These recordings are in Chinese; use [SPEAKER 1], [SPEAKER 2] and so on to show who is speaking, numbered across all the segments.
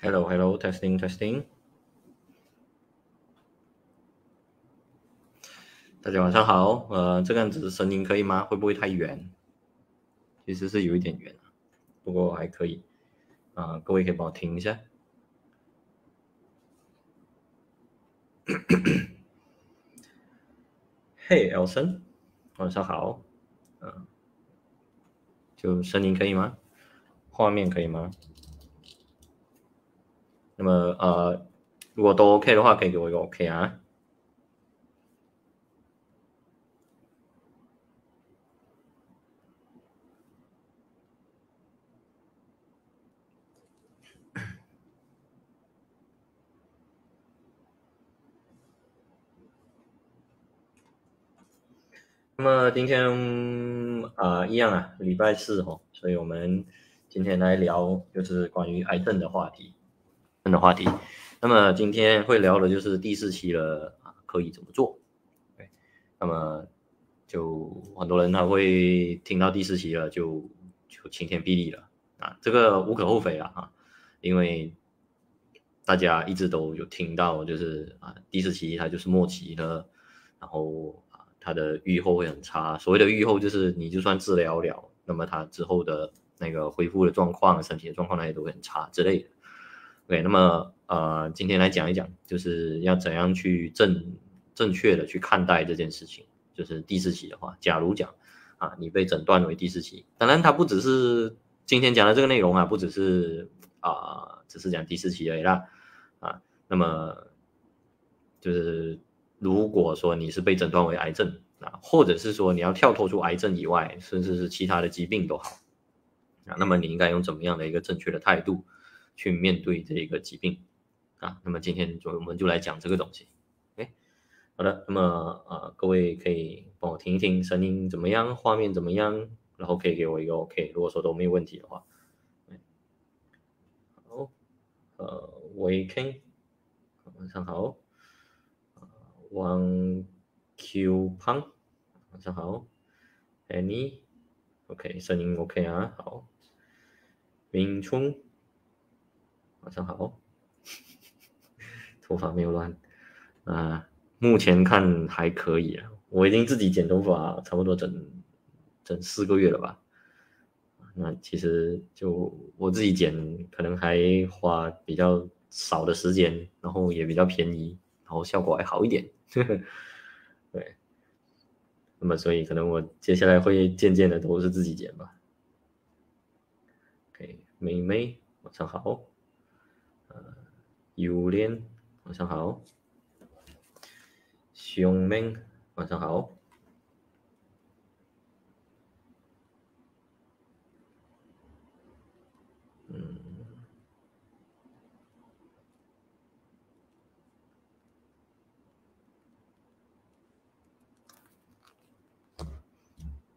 [SPEAKER 1] Hello, Hello, Testing, Testing。大家晚上好。呃，这个样子声音可以吗？会不会太远？其实是有一点远，不过还可以。啊，各位可以帮我听一下。嘿，Elson，晚上好。嗯，就声音可以吗？画面可以吗？那么呃，如果都 OK 的话，可以给我一个 OK 啊。那么今天啊，一样啊，礼拜四哦，所以我们今天来聊就是关于癌症的话题。的话题，那么今天会聊的就是第四期了啊，可以怎么做？对，那么就很多人他会听到第四期了，就就晴天霹雳了啊，这个无可厚非啊啊，因为大家一直都有听到，就是啊第四期它就是末期了，然后啊它的预后会很差，所谓的预后就是你就算治疗了，那么它之后的那个恢复的状况、身体的状况那些都会很差之类的。对，那么呃，今天来讲一讲，就是要怎样去正正确的去看待这件事情。就是第四期的话，假如讲啊，你被诊断为第四期，当然它不只是今天讲的这个内容啊，不只是啊，只是讲第四期而已啦啊。那么就是如果说你是被诊断为癌症啊，或者是说你要跳脱出癌症以外，甚至是其他的疾病都好啊，那么你应该用怎么样的一个正确的态度？去面对这一个疾病啊，那么今天就我们就来讲这个东西。哎，好的，那么呃，各位可以帮我听一听声音怎么样，画面怎么样，然后可以给我一个 OK。如果说都没有问题的话，好，呃，维 King，晚上好，王 Q 胖，晚上好，Annie，OK，声音 OK 啊，好，明春。晚上好，头发没有乱啊，目前看还可以啊。我已经自己剪头发，差不多整整四个月了吧。那其实就我自己剪，可能还花比较少的时间，然后也比较便宜，然后效果还好一点。对，那么所以可能我接下来会渐渐的都是自己剪吧。OK，妹妹，晚上好。榴莲，晚上好。熊明，晚上好。嗯，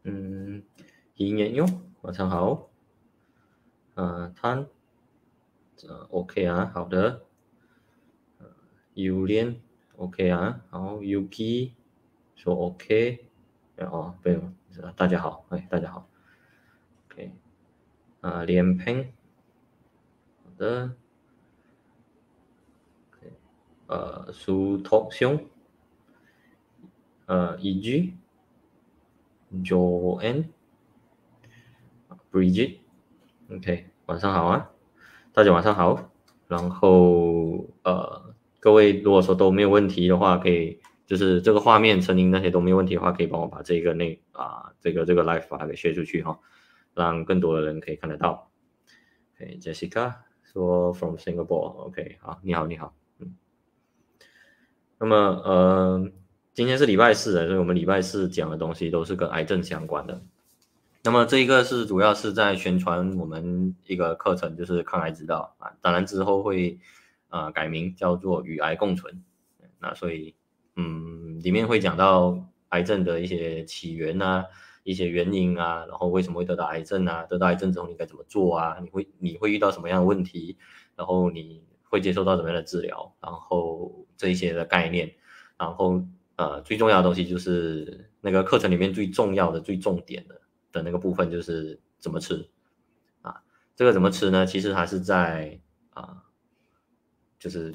[SPEAKER 1] 嗯，一年哟，晚上好。啊，他，呃，OK 啊，好的。榴莲，OK 啊，然后 Yuki 说 OK，哦，对，大家好，哎，大家好，OK，啊，连屏，好的，OK，呃，苏托兄，呃，EG，Joanne，Bridget，OK，晚上好啊，大家晚上好，然后呃。各位如果说都没有问题的话，可以就是这个画面、声音那些都没有问题的话，可以帮我把这个内啊这个这个 live 把它给切出去哈，让更多的人可以看得到。OK，Jessica 说 from Singapore，OK，好，你好，你好，嗯。那么呃，今天是礼拜四，所以我们礼拜四讲的东西都是跟癌症相关的。那么这一个是主要是在宣传我们一个课程，就是抗癌之道啊，当然之后会。啊，改名叫做与癌共存。那所以，嗯，里面会讲到癌症的一些起源啊，一些原因啊，然后为什么会得到癌症啊？得到癌症之后你该怎么做啊？你会你会遇到什么样的问题？然后你会接受到什么样的治疗？然后这一些的概念，然后呃，最重要的东西就是那个课程里面最重要的、最重点的的那个部分就是怎么吃啊？这个怎么吃呢？其实还是在啊。就是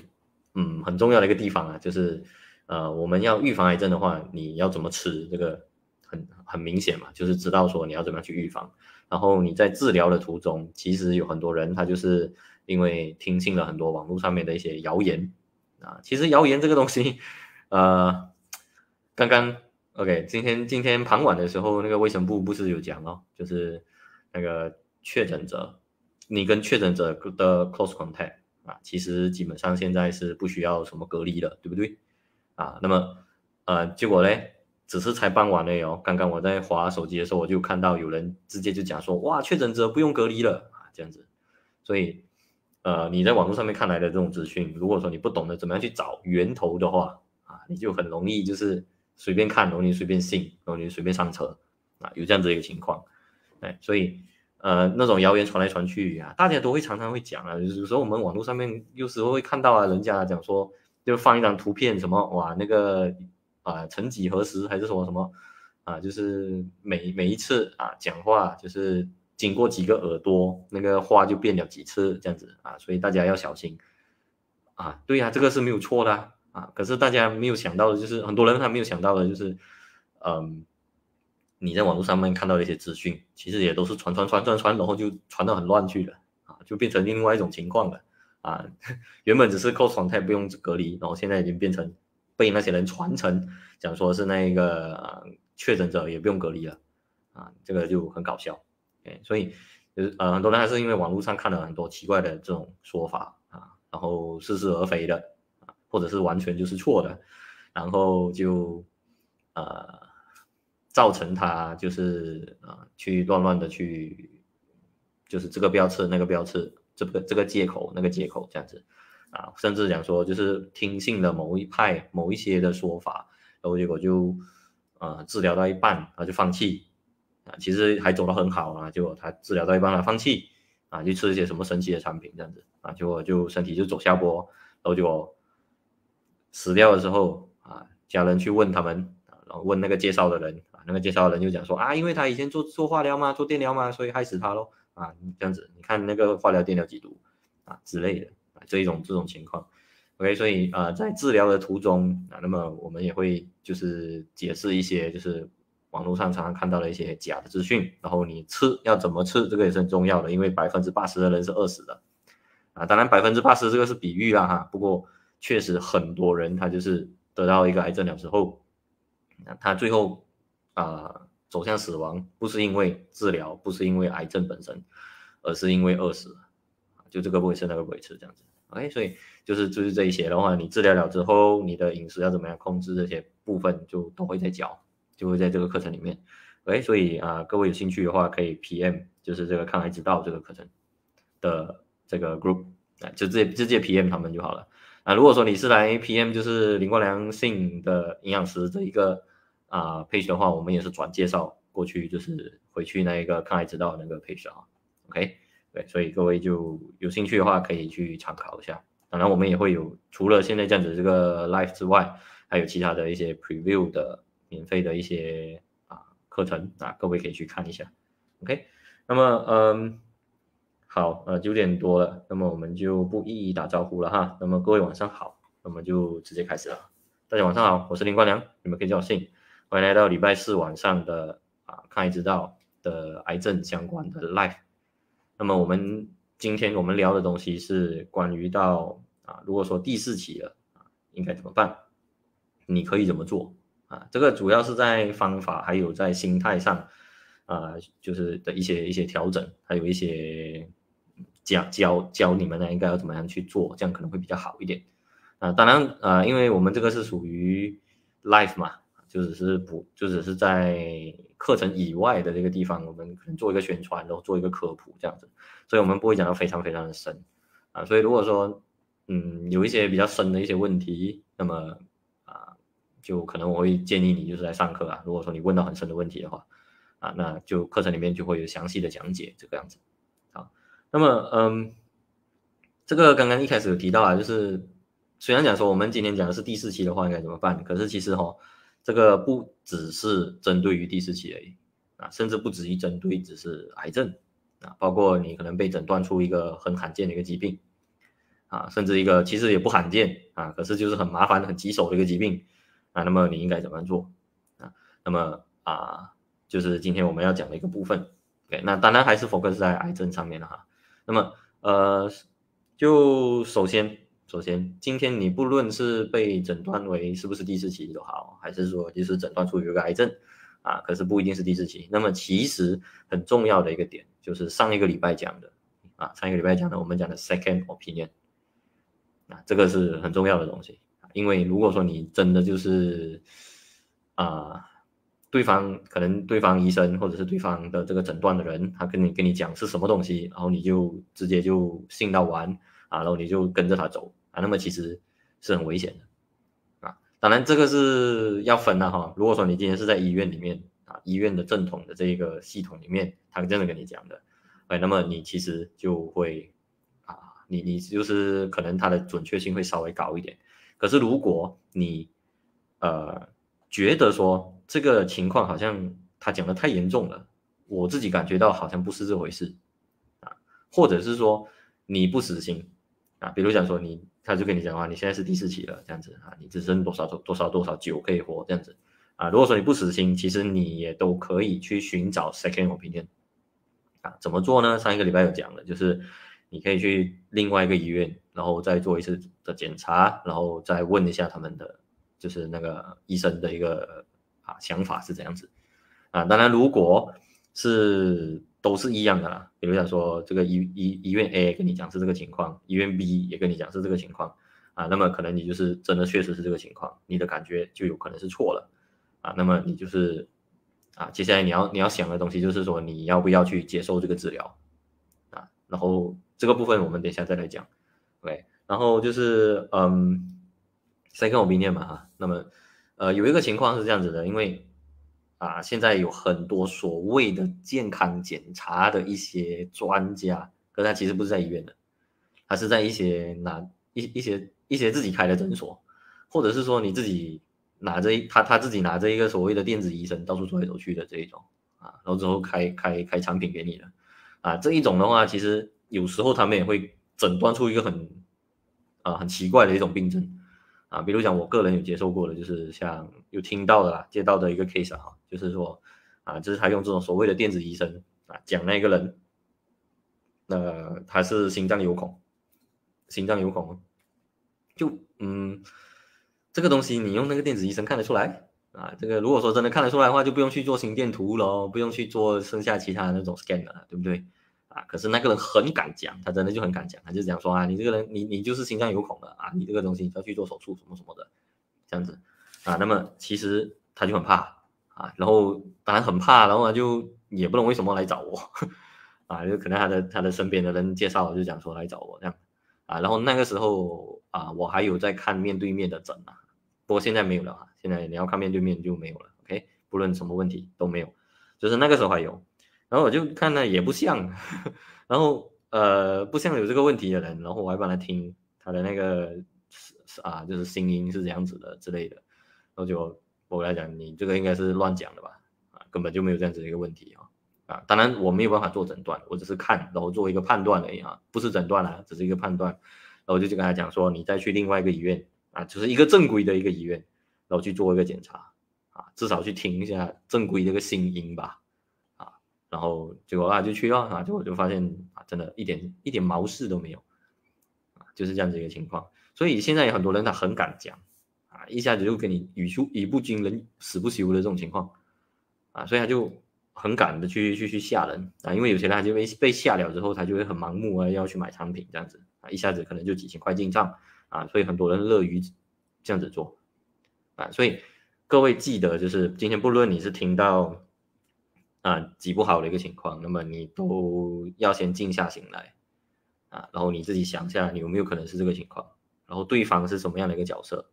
[SPEAKER 1] 嗯很重要的一个地方啊，就是呃我们要预防癌症的话，你要怎么吃这个很很明显嘛，就是知道说你要怎么样去预防。然后你在治疗的途中，其实有很多人他就是因为听信了很多网络上面的一些谣言啊，其实谣言这个东西，呃，刚刚 OK，今天今天傍晚的时候，那个卫生部不是有讲哦，就是那个确诊者，你跟确诊者的 close contact 啊，其实基本上现在是不需要什么隔离了，对不对？啊，那么呃，结果呢？只是才傍晚了哦，刚刚我在划手机的时候，我就看到有人直接就讲说，哇，确诊者不用隔离了啊，这样子。所以，呃，你在网络上面看来的这种资讯，如果说你不懂得怎么样去找源头的话，啊，你就很容易就是随便看，容易随便信，容易随便上车啊，有这样子一个情况。哎，所以，呃，那种谣言传来传去啊，大家都会常常会讲啊，有时候我们网络上面有时候会看到啊，人家讲说，就放一张图片，什么哇，那个。啊，曾几何时还是说什么啊？就是每每一次啊讲话，就是经过几个耳朵，那个话就变了几次这样子啊，所以大家要小心啊。对呀，这个是没有错的啊。可是大家没有想到的就是，很多人他没有想到的就是，嗯，你在网络上面看到的一些资讯，其实也都是传传传传传，然后就传到很乱去了啊，就变成另外一种情况了啊。原本只是 close contact 不用隔离，然后现在已经变成。被那些人传承，讲说是那个确诊者也不用隔离了，啊，这个就很搞笑，哎，所以就是呃很多人还是因为网络上看了很多奇怪的这种说法啊，然后似是而非的啊，或者是完全就是错的，然后就呃造成他就是啊去乱乱的去，就是这个不要吃那个不要吃，这个这个借口那个借口这样子。啊，甚至讲说就是听信了某一派某一些的说法，然后结果就呃治疗到一半他就放弃啊，其实还走得很好啊，结果他治疗到一半他放弃啊，就吃一些什么神奇的产品这样子啊，结果就身体就走下坡，然后就死掉的时候啊，家人去问他们啊，然后问那个介绍的人，那个介绍人就讲说啊，因为他以前做做化疗嘛，做电疗嘛，所以害死他喽啊，这样子你看那个化疗电疗几毒啊之类的。这一种这种情况，OK，所以呃，在治疗的途中啊，那么我们也会就是解释一些就是网络上常常看到的一些假的资讯，然后你吃要怎么吃，这个也是很重要的，因为百分之八十的人是饿死的啊，当然百分之八十这个是比喻啦哈，不过确实很多人他就是得到一个癌症了之后，那他最后啊走向死亡，不是因为治疗，不是因为癌症本身，而是因为饿死，就这个不会吃那个不会吃这样子。OK，所以就是就是这一些的话，你治疗了之后，你的饮食要怎么样控制这些部分，就都会在教，就会在这个课程里面。OK，所以啊，各位有兴趣的话，可以 PM，就是这个抗癌之道这个课程的这个 group 啊，就直接直接 PM 他们就好了。啊，如果说你是来 PM，就是林冠良性的营养师这一个啊 page 的话，我们也是转介绍过去，就是回去那一个抗癌之道那个 page 啊。OK。对，所以各位就有兴趣的话，可以去参考一下。当然，我们也会有除了现在这样子这个 live 之外，还有其他的一些 preview 的免费的一些啊课程啊，各位可以去看一下。OK，那么嗯，好，呃，九点多了，那么我们就不一一打招呼了哈。那么各位晚上好，那么就直接开始了。大家晚上好，我是林冠良，你们可以叫我信。欢迎来到礼拜四晚上的啊，抗癌之道的癌症相关的 live。那么我们今天我们聊的东西是关于到啊，如果说第四期了啊，应该怎么办？你可以怎么做啊？这个主要是在方法还有在心态上啊，就是的一些一些调整，还有一些教教教你们呢，应该要怎么样去做，这样可能会比较好一点啊。当然啊，因为我们这个是属于 life 嘛。就只是不，就只是在课程以外的这个地方，我们可能做一个宣传，然后做一个科普这样子，所以我们不会讲到非常非常的深啊。所以如果说，嗯，有一些比较深的一些问题，那么啊，就可能我会建议你就是在上课啊。如果说你问到很深的问题的话，啊，那就课程里面就会有详细的讲解这个样子。好，那么嗯，这个刚刚一开始有提到啊，就是虽然讲说我们今天讲的是第四期的话应该怎么办，可是其实哈。这个不只是针对于第四期而已啊，甚至不止于针对只是癌症啊，包括你可能被诊断出一个很罕见的一个疾病啊，甚至一个其实也不罕见啊，可是就是很麻烦、很棘手的一个疾病啊，那么你应该怎么做啊？那么啊，就是今天我们要讲的一个部分。OK，那当然还是 focus 在癌症上面的哈。那么呃，就首先首先，今天你不论是被诊断为是不是第四期都好，还是说就是诊断出有个癌症啊，可是不一定是第四期。那么其实很重要的一个点就是上一个礼拜讲的啊，上一个礼拜讲的我们讲的 second opinion。啊，这个是很重要的东西，因为如果说你真的就是啊，对方可能对方医生或者是对方的这个诊断的人，他跟你跟你讲是什么东西，然后你就直接就信到完啊，然后你就跟着他走啊，那么其实是很危险的啊。当然这个是要分的哈，如果说你今天是在医院里面啊，医院的正统的这一个系统里面，他真的跟你讲的，哎，那么你其实就会啊。你你就是可能它的准确性会稍微高一点，可是如果你呃觉得说这个情况好像他讲的太严重了，我自己感觉到好像不是这回事啊，或者是说你不死心啊，比如讲说你他就跟你讲话，你现在是第四期了这样子啊，你只剩多少多多少多少酒可以活这样子啊，如果说你不死心，其实你也都可以去寻找 second opinion 啊，怎么做呢？上一个礼拜有讲了，就是。你可以去另外一个医院，然后再做一次的检查，然后再问一下他们的，就是那个医生的一个啊想法是怎样子啊。当然，如果是都是一样的啦，比如讲说这个医医医院 A 跟你讲是这个情况，医院 B 也跟你讲是这个情况啊，那么可能你就是真的确实是这个情况，你的感觉就有可能是错了啊。那么你就是啊，接下来你要你要想的东西就是说你要不要去接受这个治疗啊，然后。这个部分我们等一下再来讲，OK，然后就是嗯，second opinion 嘛哈，那么呃有一个情况是这样子的，因为啊现在有很多所谓的健康检查的一些专家，可他其实不是在医院的，他是在一些拿一一些一些自己开的诊所，或者是说你自己拿着他他自己拿着一个所谓的电子医生到处走来走去的这一种啊，然后之后开开开产品给你的啊这一种的话其实。有时候他们也会诊断出一个很啊很奇怪的一种病症啊，比如讲我个人有接受过的，就是像有听到的啦，接到的一个 case 哈，就是说啊，就是他用这种所谓的电子医生啊讲那个人，那他是心脏有孔，心脏有孔，就嗯这个东西你用那个电子医生看得出来啊？这个如果说真的看得出来的话，就不用去做心电图喽，不用去做剩下其他那种 scan 了，对不对？啊，可是那个人很敢讲，他真的就很敢讲，他就讲说啊，你这个人，你你就是心脏有孔的啊，你这个东西要去做手术什么什么的，这样子啊，那么其实他就很怕啊，然后当然很怕，然后就也不懂为什么来找我 啊，就可能他的他的身边的人介绍，就讲说来找我这样啊，然后那个时候啊，我还有在看面对面的诊啊，不过现在没有了啊，现在你要看面对面就没有了，OK，不论什么问题都没有，就是那个时候还有。然后我就看呢，也不像，然后呃，不像有这个问题的人，然后我还帮他听他的那个啊，就是声音是这样子的之类的，然后就我来讲，你这个应该是乱讲的吧，啊，根本就没有这样子的一个问题啊，啊，当然我没有办法做诊断，我只是看，然后做一个判断而已啊，不是诊断啊，只是一个判断，然后我就去跟他讲说，你再去另外一个医院啊，就是一个正规的一个医院，然后去做一个检查啊，至少去听一下正规这个声音吧啊。然后结果啊就去了啊，结果就发现啊，真的一点一点毛事都没有啊，就是这样子一个情况。所以现在有很多人他很敢讲，一下子就给你语出语不惊人死不休的这种情况啊，所以他就很敢的去去去吓人啊，因为有些人他就被被吓了之后，他就会很盲目啊，要去买产品这样子啊，一下子可能就几千块进账啊，所以很多人乐于这样子做啊，所以各位记得就是今天不论你是听到。啊，极不好的一个情况，那么你都要先静下心来啊，然后你自己想一下，你有没有可能是这个情况？然后对方是什么样的一个角色？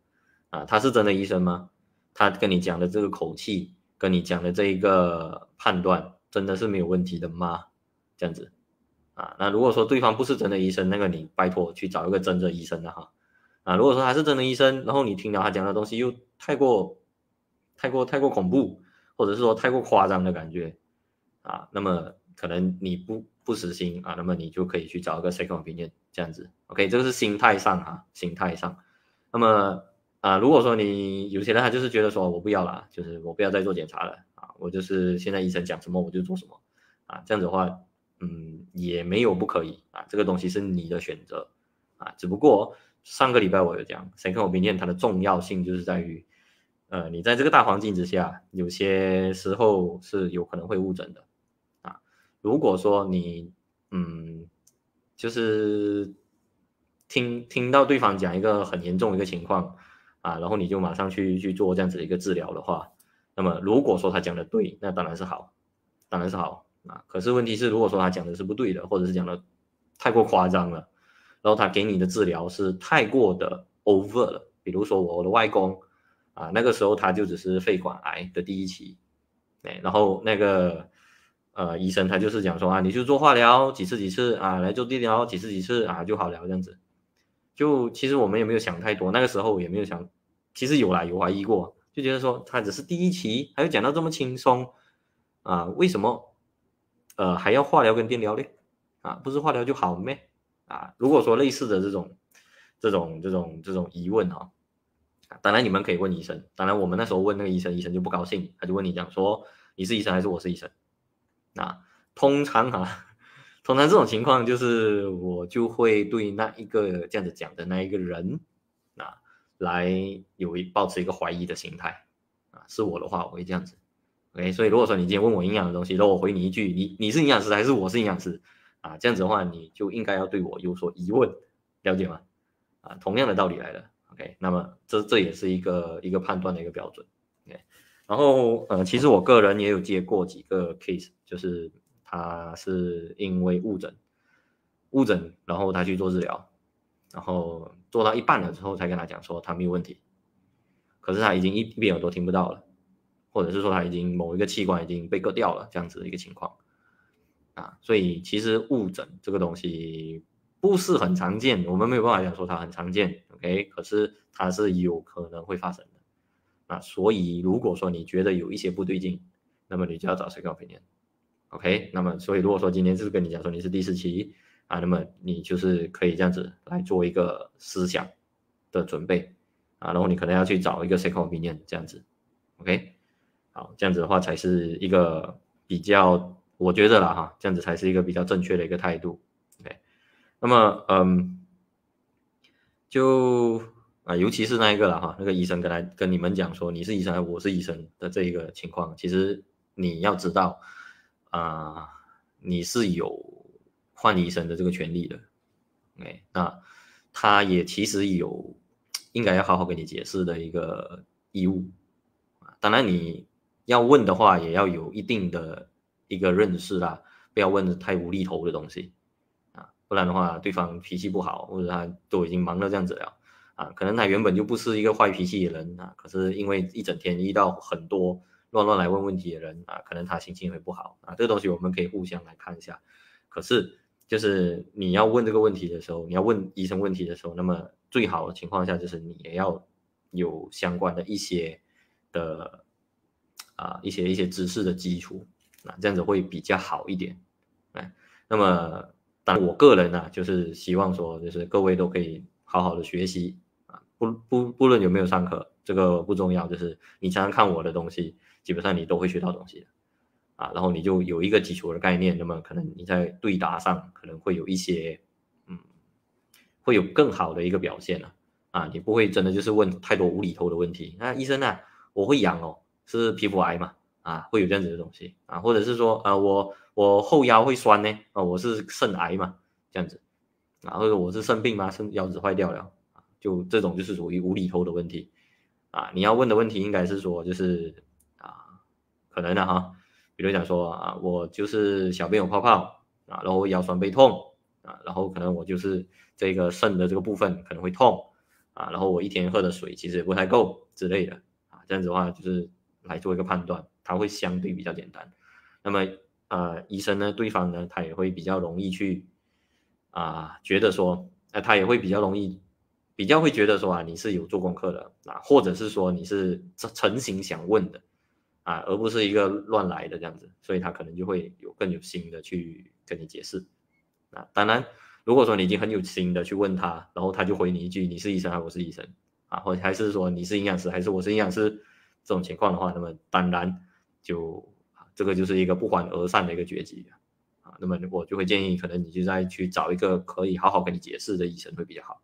[SPEAKER 1] 啊，他是真的医生吗？他跟你讲的这个口气，跟你讲的这一个判断，真的是没有问题的吗？这样子啊，那如果说对方不是真的医生，那个你拜托去找一个真的医生的哈。啊，如果说他是真的医生，然后你听了他讲的东西又太过、太过、太过恐怖，或者是说太过夸张的感觉。啊，那么可能你不不死心啊，那么你就可以去找一个 second opinion 这样子，OK，这个是心态上哈，心态上。那么啊，如果说你有些人他就是觉得说我不要了，就是我不要再做检查了啊，我就是现在医生讲什么我就做什么啊，这样子的话，嗯，也没有不可以啊，这个东西是你的选择啊，只不过上个礼拜我有讲，second opinion 它的重要性就是在于，呃，你在这个大环境之下，有些时候是有可能会误诊的啊，如果说你嗯。就是听听到对方讲一个很严重的一个情况啊，然后你就马上去去做这样子的一个治疗的话，那么如果说他讲的对，那当然是好，当然是好啊。可是问题是，如果说他讲的是不对的，或者是讲的太过夸张了，然后他给你的治疗是太过的 over 了，比如说我的外公啊，那个时候他就只是肺管癌的第一期，哎，然后那个。呃，医生他就是讲说啊，你就做化疗几次几次啊，来做电疗几次几次啊就好了这样子。就其实我们也没有想太多，那个时候也没有想，其实有啦有怀疑过，就觉得说他只是第一期，还有讲到这么轻松啊，为什么呃还要化疗跟电疗呢？啊，不是化疗就好咩？啊，如果说类似的这种这种这种这种疑问啊，当然你们可以问医生，当然我们那时候问那个医生，医生就不高兴，他就问你讲说你是医生还是我是医生？那通常哈，通常这种情况就是我就会对那一个这样子讲的那一个人啊，来有一保持一个怀疑的心态啊，是我的话我会这样子，OK，所以如果说你今天问我营养的东西，然后我回你一句，你你是营养师还是我是营养师啊？这样子的话，你就应该要对我有所疑问，了解吗？啊，同样的道理来了，OK，那么这这也是一个一个判断的一个标准，OK。然后，呃，其实我个人也有接过几个 case，就是他是因为误诊，误诊，然后他去做治疗，然后做到一半了之后才跟他讲说他没有问题，可是他已经一一边耳朵听不到了，或者是说他已经某一个器官已经被割掉了这样子的一个情况，啊，所以其实误诊这个东西不是很常见，我们没有办法讲说它很常见，OK，可是它是有可能会发生的。啊，所以如果说你觉得有一些不对劲，那么你就要找谁告别人，OK？那么所以如果说今天是跟你讲说你是第四期啊，那么你就是可以这样子来做一个思想的准备啊，然后你可能要去找一个 second opinion 这样子，OK？好，这样子的话才是一个比较，我觉得啦哈，这样子才是一个比较正确的一个态度，OK？那么嗯，就。啊，尤其是那一个了哈，那个医生跟他跟你们讲说你是医生还是我是医生的这一个情况，其实你要知道啊，你是有换医生的这个权利的，OK，那他也其实有应该要好好跟你解释的一个义务啊，当然你要问的话也要有一定的一个认识啦，不要问的太无厘头的东西啊，不然的话对方脾气不好或者他都已经忙到这样子了。啊，可能他原本就不是一个坏脾气的人啊，可是因为一整天遇到很多乱乱来问问题的人啊，可能他心情会不好啊。这个东西我们可以互相来看一下。可是就是你要问这个问题的时候，你要问医生问题的时候，那么最好的情况下就是你也要有相关的一些的啊一些一些知识的基础啊，这样子会比较好一点。哎，那么当然我个人呢，就是希望说，就是各位都可以好好的学习啊。不不不论有没有上课，这个不重要，就是你常常看我的东西，基本上你都会学到东西的，啊，然后你就有一个基础的概念，那么可能你在对答上可能会有一些，嗯，会有更好的一个表现了，啊，你不会真的就是问太多无厘头的问题，那医生呢，我会痒哦，是皮肤癌嘛，啊，会有这样子的东西，啊，或者是说，啊，我我后腰会酸呢，啊，我是肾癌嘛，这样子，啊，或者我是肾病吗？肾腰子坏掉了。啊就这种就是属于无厘头的问题啊！你要问的问题应该是说，就是，可能的哈，比如讲说啊，我就是小便有泡泡啊，然后腰酸背痛啊，然后可能我就是这个肾的这个部分可能会痛啊，然后我一天喝的水其实也不太够之类的啊，这样子的话就是来做一个判断，它会相对比较简单。那么呃，医生呢，对方呢，他也会比较容易去啊，觉得说，那他也会比较容易。比较会觉得说啊，你是有做功课的啊，或者是说你是诚诚心想问的啊，而不是一个乱来的这样子，所以他可能就会有更有心的去跟你解释啊。当然，如果说你已经很有心的去问他，然后他就回你一句你是医生还是我是医生啊，或者还是说你是营养师还是我是营养师这种情况的话，那么当然就啊这个就是一个不欢而散的一个结局啊。那么我就会建议，可能你就再去找一个可以好好跟你解释的医生会比较好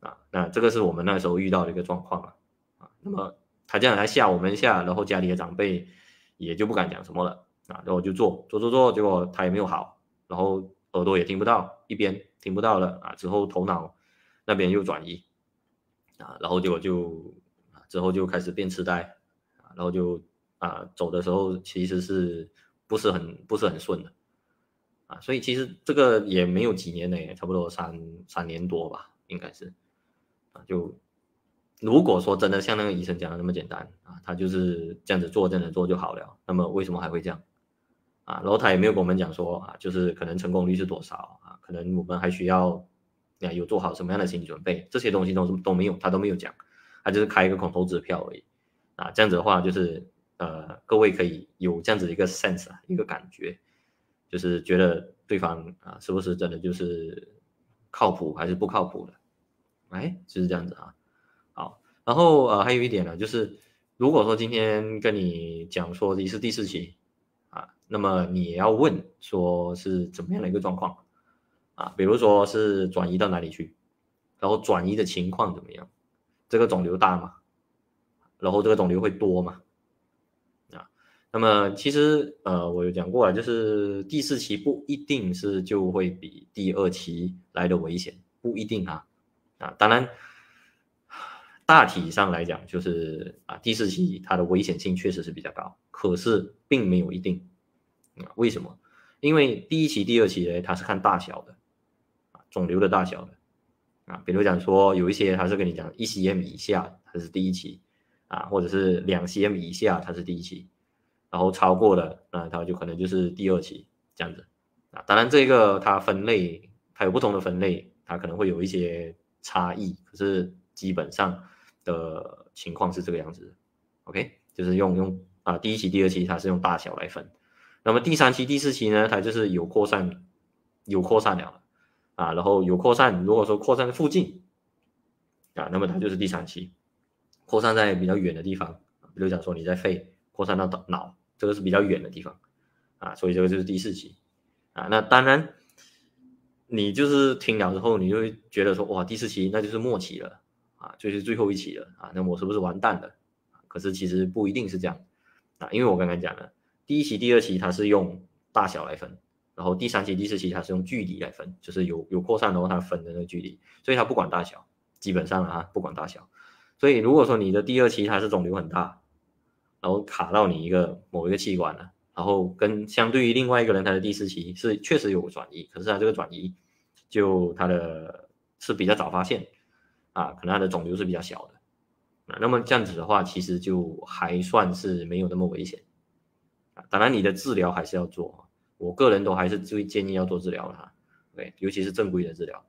[SPEAKER 1] 啊。那这个是我们那时候遇到的一个状况啊啊。那么他这样来吓我们一下，然后家里的长辈也就不敢讲什么了啊。然后就做做做做，结果他也没有好，然后。耳朵也听不到，一边听不到了啊，之后头脑那边又转移啊，然后结果就啊之后就开始变痴呆啊，然后就啊走的时候其实是不是很不是很顺的啊，所以其实这个也没有几年呢，差不多三三年多吧，应该是啊，就如果说真的像那个医生讲的那么简单啊，他就是这样子做这样子做就好了，那么为什么还会这样？啊，然后他也没有跟我们讲说啊，就是可能成功率是多少啊，可能我们还需要啊有做好什么样的心理准备，这些东西都是都没有，他都没有讲，他就是开一个空头支票而已啊。这样子的话，就是呃，各位可以有这样子一个 sense 啊，一个感觉，就是觉得对方啊是不是真的就是靠谱还是不靠谱的？哎，就是这样子啊。然后呃还有一点呢，就是如果说今天跟你讲说你是第四期啊。那么你也要问说是怎么样的一个状况啊？比如说是转移到哪里去，然后转移的情况怎么样？这个肿瘤大吗？然后这个肿瘤会多吗？啊？那么其实呃，我有讲过啊，就是第四期不一定是就会比第二期来的危险，不一定啊啊！当然，大体上来讲就是啊，第四期它的危险性确实是比较高，可是并没有一定。啊，为什么？因为第一期、第二期呢，它是看大小的，啊，肿瘤的大小的，啊，比如讲说有一些它是跟你讲一 cm 以下，它是第一期，啊，或者是两 cm 以下，它是第一期，然后超过了，那它就可能就是第二期这样子，啊，当然这个它分类，它有不同的分类，它可能会有一些差异，可是基本上的情况是这个样子，OK，就是用用啊，第一期、第二期它是用大小来分。那么第三期、第四期呢，它就是有扩散，有扩散了，啊，然后有扩散。如果说扩散的附近，啊，那么它就是第三期，扩散在比较远的地方，比如讲说你在肺扩散到脑，这个是比较远的地方，啊，所以这个就是第四期，啊，那当然，你就是听了之后，你就会觉得说，哇，第四期那就是末期了，啊，就是最后一期了，啊，那我是不是完蛋了？可是其实不一定是这样，啊，因为我刚刚讲了。第一期、第二期它是用大小来分，然后第三期、第四期它是用距离来分，就是有有扩散的话，它分的那个距离，所以它不管大小，基本上啊不管大小。所以如果说你的第二期它是肿瘤很大，然后卡到你一个某一个器官了，然后跟相对于另外一个人他的第四期是确实有转移，可是他这个转移就他的是比较早发现啊，可能他的肿瘤是比较小的啊，那么这样子的话，其实就还算是没有那么危险。啊，当然你的治疗还是要做，我个人都还是最建议要做治疗的哈，OK，尤其是正规的治疗。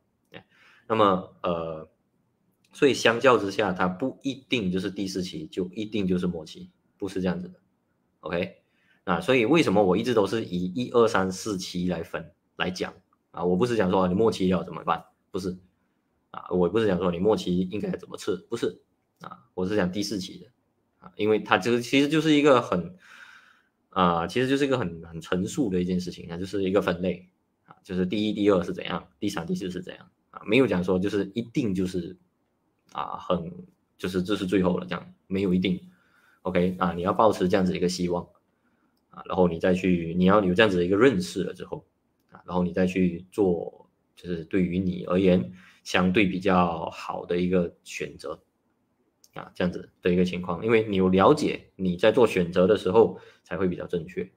[SPEAKER 1] 那么呃，所以相较之下，它不一定就是第四期就一定就是末期，不是这样子的，OK，啊，所以为什么我一直都是以一二三四期来分来讲啊？我不是讲说你末期要怎么办，不是啊，我不是讲说你末期应该怎么吃，不是啊，我是讲第四期的啊，因为它这个其实就是一个很。啊，其实就是一个很很陈述的一件事情啊，就是一个分类啊，就是第一、第二是怎样，第三、第四是怎样啊，没有讲说就是一定就是啊，很就是这是最后了这样，没有一定，OK 啊，你要保持这样子一个希望啊，然后你再去，你要有这样子的一个认识了之后啊，然后你再去做，就是对于你而言相对比较好的一个选择。啊，这样子的一个情况，因为你有了解，你在做选择的时候才会比较正确。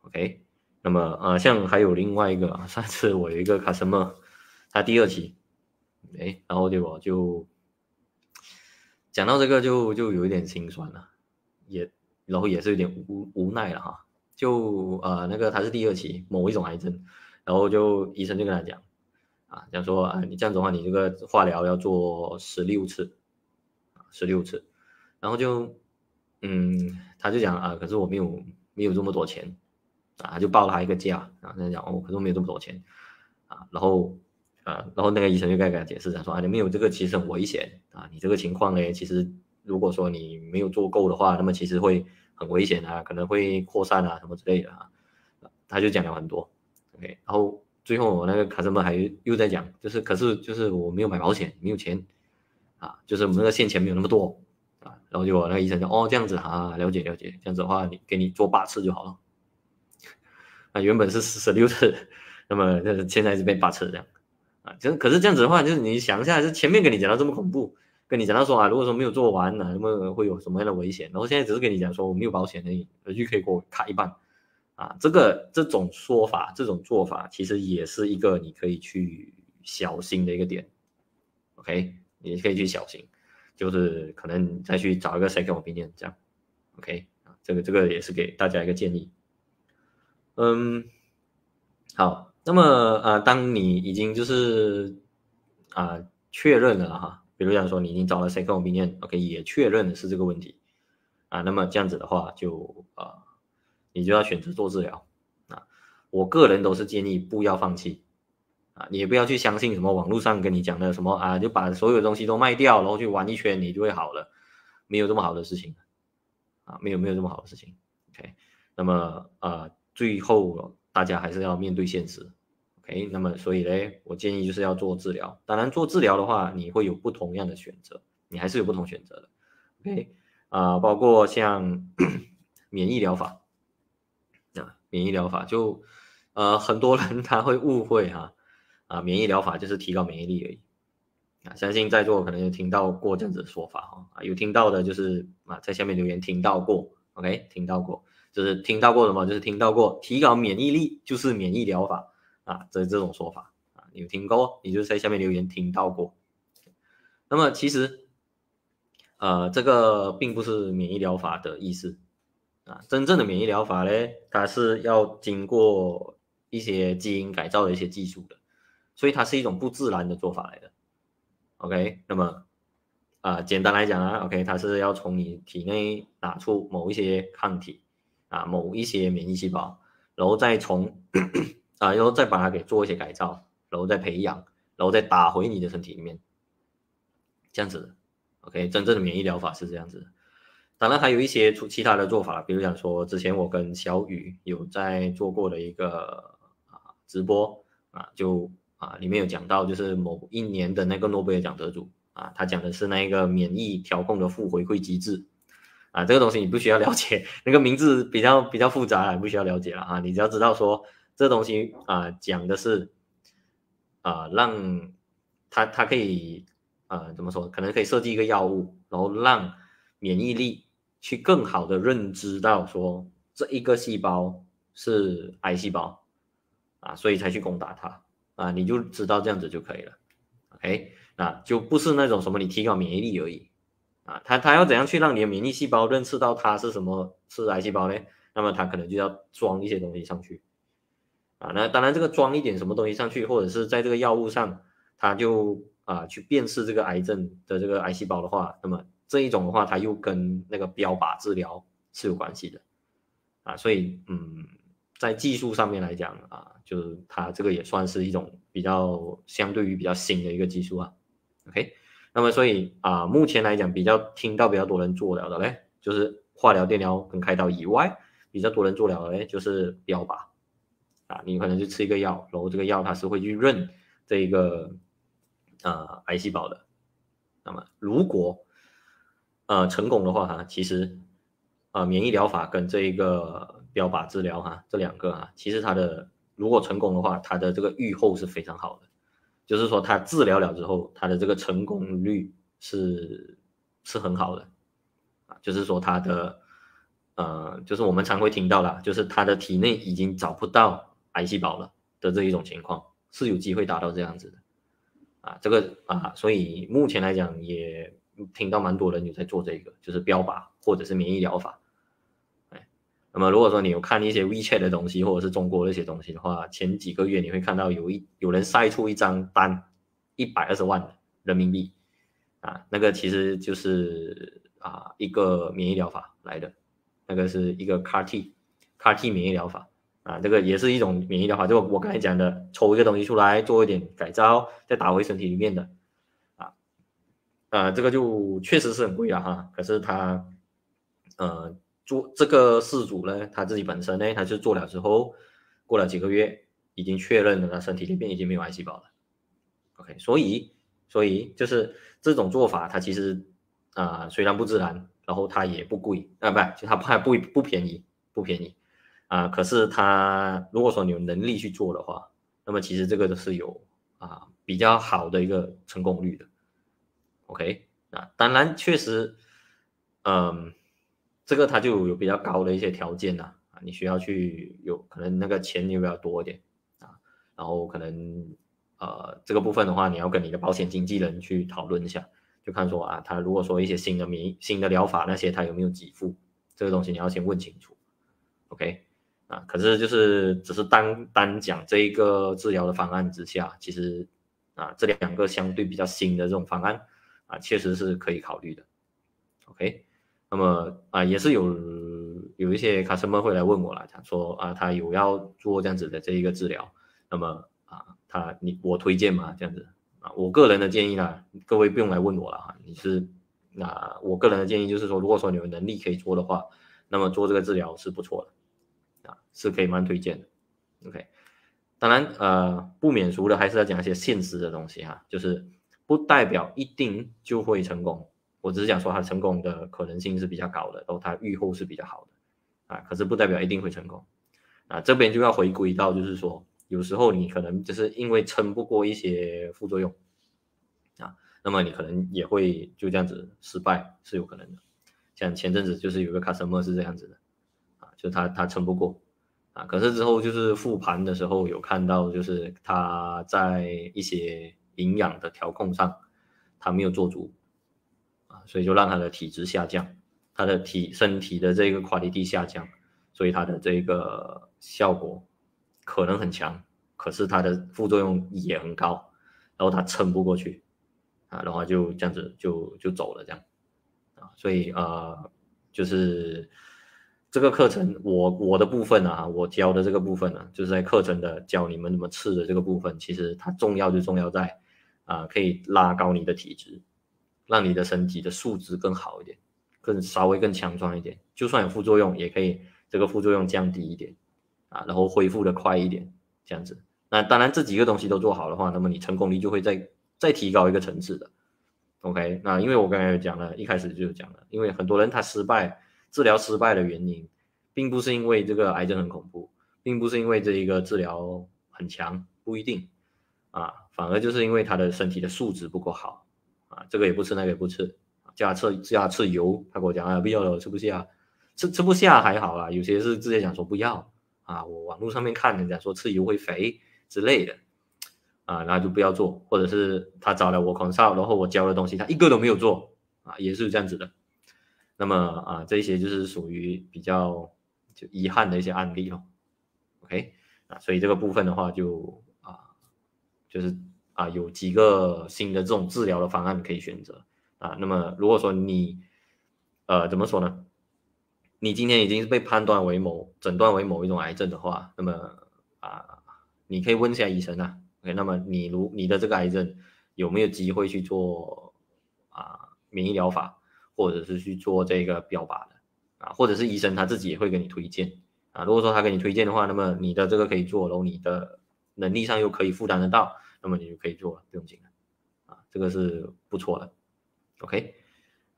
[SPEAKER 1] OK，那么呃，像还有另外一个，上次我有一个 customer，他第二期，哎，然后结果就讲到这个就就有一点心酸了，也然后也是有点无无奈了哈，就呃那个他是第二期某一种癌症，然后就医生就跟他讲，啊，讲说啊你这样子的话，你这个化疗要做十六次。十六次，然后就，嗯，他就讲啊，可是我没有没有这么多钱，啊，就报了他一个价，然后他讲哦，可是我没有这么多钱，啊，然后啊，然后那个医生就该给他解释，他说啊，你没有这个其实很危险啊，你这个情况呢，其实如果说你没有做够的话，那么其实会很危险啊，可能会扩散啊什么之类的啊，他就讲了很多，OK，然后最后我那个卡什们还又在讲，就是可是就是我没有买保险，没有钱啊，就是我们那个现钱没有那么多。啊然后就我那个医生讲，哦，这样子啊，了解了解，这样子的话，你给你做八次就好了。啊，原本是十六次，那么现在是变八次这样。啊，就可是这样子的话，就是你想一下，是前面跟你讲到这么恐怖，跟你讲到说啊，如果说没有做完呢，那么会有什么样的危险？然后现在只是跟你讲说我没有保险而已，就可以给我卡一半。啊，这个这种说法，这种做法，其实也是一个你可以去小心的一个点。OK，你可以去小心。就是可能再去找一个 second opinion 这样，OK 啊，这个这个也是给大家一个建议。嗯，好，那么啊，当你已经就是啊确认了哈，比如讲说你已经找了 second opinion，OK 也确认的是这个问题啊，那么这样子的话就啊，你就要选择做治疗。啊，我个人都是建议不要放弃。啊，你也不要去相信什么网络上跟你讲的什么啊，就把所有东西都卖掉，然后去玩一圈，你就会好了，没有这么好的事情，啊，没有没有这么好的事情，OK，那么啊，最后大家还是要面对现实，OK，那么所以嘞，我建议就是要做治疗，当然做治疗的话，你会有不同样的选择，你还是有不同选择的，OK，啊，包括像 免疫疗法，免疫疗法就呃很多人 他会误会哈。啊，免疫疗法就是提高免疫力而已。啊，相信在座可能有听到过这样子的说法哈。啊，有听到的就是啊，在下面留言听到过，OK，听到过，就是听到过什么？就是听到过提高免疫力就是免疫疗法啊，这这种说法啊，有听过？你就在下面留言听到过。那么其实，呃，这个并不是免疫疗法的意思啊。真正的免疫疗法呢，它是要经过一些基因改造的一些技术的。所以它是一种不自然的做法来的，OK，那么啊，简单来讲啊，OK，它是要从你体内打出某一些抗体啊，某一些免疫细胞，然后再从 啊，然后再把它给做一些改造，然后再培养，然后再打回你的身体里面，这样子的，OK，真正的免疫疗法是这样子的。当然还有一些出其他的做法，比如讲说，之前我跟小雨有在做过的一个啊直播啊，就。啊，里面有讲到，就是某一年的那个诺贝尔奖得主啊，他讲的是那个免疫调控的负回馈机制啊，这个东西你不需要了解，那个名字比较比较复杂，你不需要了解了啊，你只要知道说这东西啊讲的是啊，让他他可以啊怎么说，可能可以设计一个药物，然后让免疫力去更好的认知到说这一个细胞是癌细胞啊，所以才去攻打它。啊，你就知道这样子就可以了，OK，那就不是那种什么你提高免疫力而已，啊，他他要怎样去让你的免疫细胞认识到它是什么是癌细胞呢？那么他可能就要装一些东西上去，啊，那当然这个装一点什么东西上去，或者是在这个药物上，它就啊去辨识这个癌症的这个癌细胞的话，那么这一种的话，它又跟那个标靶治疗是有关系的，啊，所以嗯，在技术上面来讲啊。就是它这个也算是一种比较相对于比较新的一个技术啊，OK，那么所以啊，目前来讲比较听到比较多人做了的嘞，就是化疗、电疗跟开刀以外，比较多人做了的嘞，就是标靶。啊，你可能就吃一个药，然后这个药它是会去认这一个呃癌细胞的，那么如果呃成功的话哈，其实呃免疫疗法跟这一个标靶治疗哈，这两个啊，其实它的如果成功的话，它的这个预后是非常好的，就是说它治疗了之后，它的这个成功率是是很好的，啊，就是说它的呃，就是我们常会听到啦，就是它的体内已经找不到癌细胞了的这一种情况，是有机会达到这样子的，啊，这个啊，所以目前来讲也听到蛮多人有在做这个，就是标靶或者是免疫疗法。哎那么如果说你有看一些 WeChat 的东西，或者是中国那些东西的话，前几个月你会看到有一有人晒出一张单，一百二十万人民币，啊，那个其实就是啊一个免疫疗法来的，那个是一个 CAR-T，CAR-T 免疫疗法啊，这个也是一种免疫疗法，就我刚才讲的，抽一个东西出来做一点改造，再打回身体里面的，呃，这个就确实是很贵了哈。可是他，呃，做这个事主呢，他自己本身呢，他就做了之后，过了几个月，已经确认了他身体里面已经没有癌细胞了。OK，所以，所以就是这种做法，它其实啊，虽然不自然，然后它也不贵啊，不，就它它不不便宜，不便宜。啊，可是他如果说你有能力去做的话，那么其实这个都是有啊比较好的一个成功率的。OK，啊，当然确实，嗯，这个它就有比较高的一些条件呐，啊，你需要去有可能那个钱也比较多一点啊，然后可能呃这个部分的话，你要跟你的保险经纪人去讨论一下，就看说啊，他如果说一些新的名新的疗法那些他有没有给付，这个东西你要先问清楚。OK。啊，可是就是只是单单讲这一个治疗的方案之下，其实啊这两个相对比较新的这种方案啊，确实是可以考虑的。OK，那么啊也是有有一些 customer 会来问我了，讲说啊他有要做这样子的这一个治疗，那么啊他你我推荐吗？这样子啊，我个人的建议呢，各位不用来问我了哈，你是那我个人的建议就是说，如果说你有能力可以做的话，那么做这个治疗是不错的。啊是可以蛮推荐的，OK，当然呃不免俗的还是要讲一些现实的东西哈，就是不代表一定就会成功，我只是讲说它成功的可能性是比较高的，然后它预后是比较好的。啊，可是不代表一定会成功。啊，这边就要回归到就是说有时候你可能就是因为撑不过一些副作用啊，那么你可能也会就这样子失败是有可能的，像前阵子就是有个 customer 是这样子的啊，就他他撑不过。啊，可是之后就是复盘的时候有看到，就是他在一些营养的调控上，他没有做足，啊，所以就让他的体质下降，他的体身体的这个 quality 下降，所以他的这个效果可能很强，可是他的副作用也很高，然后他撑不过去，啊，然后就这样子就就走了这样，啊，所以呃，就是。这个课程，我我的部分啊，我教的这个部分呢，就是在课程的教你们怎么吃的这个部分，其实它重要就重要在，啊，可以拉高你的体质，让你的身体的素质更好一点，更稍微更强壮一点，就算有副作用，也可以这个副作用降低一点，啊，然后恢复的快一点，这样子。那当然这几个东西都做好的话，那么你成功率就会再再提高一个层次的。OK，那因为我刚才讲了一开始就讲了，因为很多人他失败。治疗失败的原因，并不是因为这个癌症很恐怖，并不是因为这一个治疗很强，不一定啊，反而就是因为他的身体的素质不够好啊，这个也不吃，那个也不吃，叫他吃叫他吃油，他跟我讲啊，不要了，我吃不下，吃吃不下还好啦，有些是直接讲说不要啊，我网络上面看人家说吃油会肥之类的啊，然后就不要做，或者是他找了我狂少，然后我教的东西他一个都没有做啊，也是这样子的。那么啊，这些就是属于比较就遗憾的一些案例咯。OK 啊，所以这个部分的话就啊，就是啊有几个新的这种治疗的方案可以选择啊。那么如果说你呃怎么说呢？你今天已经是被判断为某诊断为某一种癌症的话，那么啊你可以问一下医生啊。OK，那么你如你的这个癌症有没有机会去做啊免疫疗法？或者是去做这个标靶的啊，或者是医生他自己也会给你推荐啊。如果说他给你推荐的话，那么你的这个可以做，然后你的能力上又可以负担得到，那么你就可以做了，不用紧了啊，这个是不错的。OK，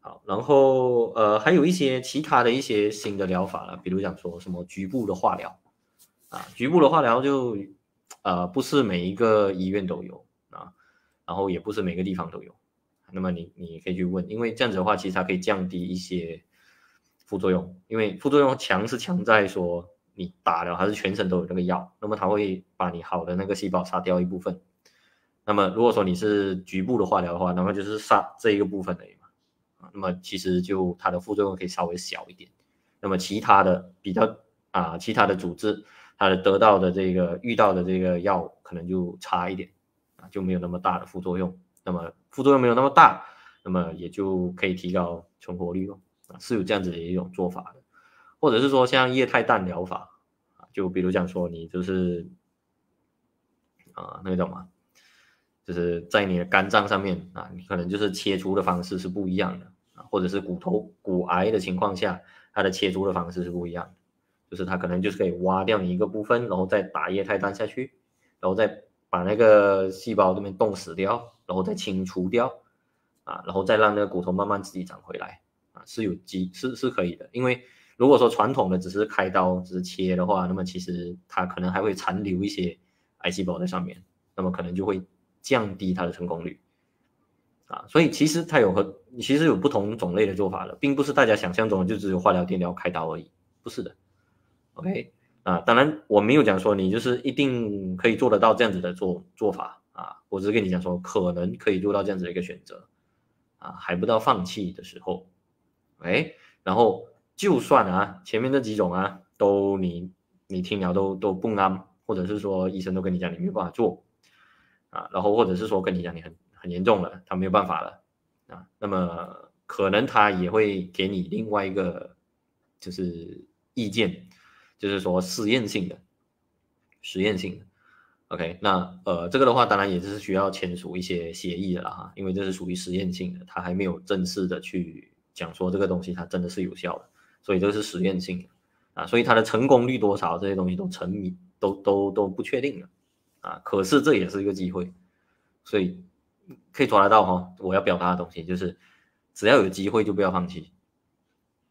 [SPEAKER 1] 好，然后呃还有一些其他的一些新的疗法了，比如讲说什么局部的化疗啊，局部的化疗就呃不是每一个医院都有啊，然后也不是每个地方都有。那么你你可以去问，因为这样子的话，其实它可以降低一些副作用。因为副作用强是强在说你打了还是全身都有那个药，那么它会把你好的那个细胞杀掉一部分。那么如果说你是局部的化疗的话，那么就是杀这一个部分而已嘛。那么其实就它的副作用可以稍微小一点。那么其他的比较啊，其他的组织它的得到的这个遇到的这个药可能就差一点啊，就没有那么大的副作用。那么副作用没有那么大，那么也就可以提高存活率咯。啊，是有这样子的一种做法的，或者是说像液态氮疗法啊，就比如讲说你就是啊那个叫什么，就是在你的肝脏上面啊，你可能就是切除的方式是不一样的啊，或者是骨头骨癌的情况下，它的切除的方式是不一样的，就是它可能就是可以挖掉你一个部分，然后再打液态氮下去，然后再把那个细胞这边冻死掉，然后再清除掉啊，然后再让那个骨头慢慢自己长回来啊，是有机是是可以的，因为。如果说传统的只是开刀只是切的话，那么其实它可能还会残留一些癌细胞在上面，那么可能就会降低它的成功率啊。所以其实它有和其实有不同种类的做法的，并不是大家想象中的就只有化疗、电疗、开刀而已，不是的。OK 啊，当然我没有讲说你就是一定可以做得到这样子的做做法啊，我只是跟你讲说可能可以做到这样子的一个选择啊，还不到放弃的时候。OK，然后。就算啊，前面这几种啊，都你你听了都都不安，或者是说医生都跟你讲你没办法做啊，然后或者是说跟你讲你很很严重了，他没有办法了啊，那么可能他也会给你另外一个就是意见，就是说实验性的实验性的，OK，那呃这个的话当然也是需要签署一些协议的了哈，因为这是属于实验性的，他还没有正式的去讲说这个东西它真的是有效的。所以这个是实验性的啊，所以它的成功率多少这些东西都成谜，都都都不确定了啊。可是这也是一个机会，所以可以抓得到哈。我要表达的东西就是，只要有机会就不要放弃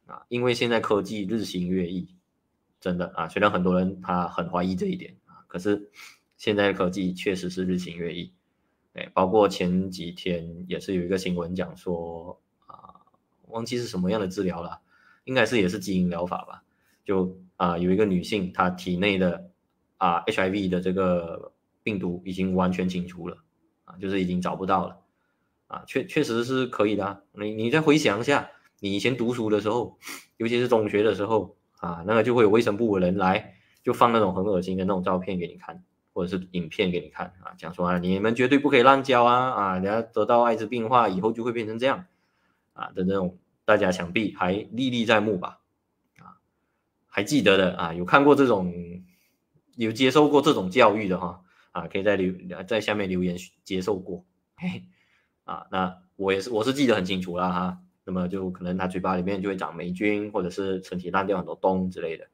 [SPEAKER 1] 啊，因为现在科技日新月异，真的啊。虽然很多人他很怀疑这一点啊，可是现在的科技确实是日新月异。哎，包括前几天也是有一个新闻讲说啊，忘记是什么样的治疗了。应该是也是基因疗法吧，就啊有一个女性，她体内的啊 HIV 的这个病毒已经完全清除了啊，就是已经找不到了啊，确确实是可以的。你你再回想一下，你以前读书的时候，尤其是中学的时候啊，那个就会有卫生部的人来，就放那种很恶心的那种照片给你看，或者是影片给你看啊，讲说啊你们绝对不可以滥交啊啊，你要得到艾滋病的话，以后就会变成这样啊的那种。大家想必还历历在目吧？啊，还记得的啊，有看过这种，有接受过这种教育的哈啊，可以在留在下面留言接受过，嘿啊，那我也是我是记得很清楚了哈。那么就可能他嘴巴里面就会长霉菌，或者是身体烂掉很多洞之类的。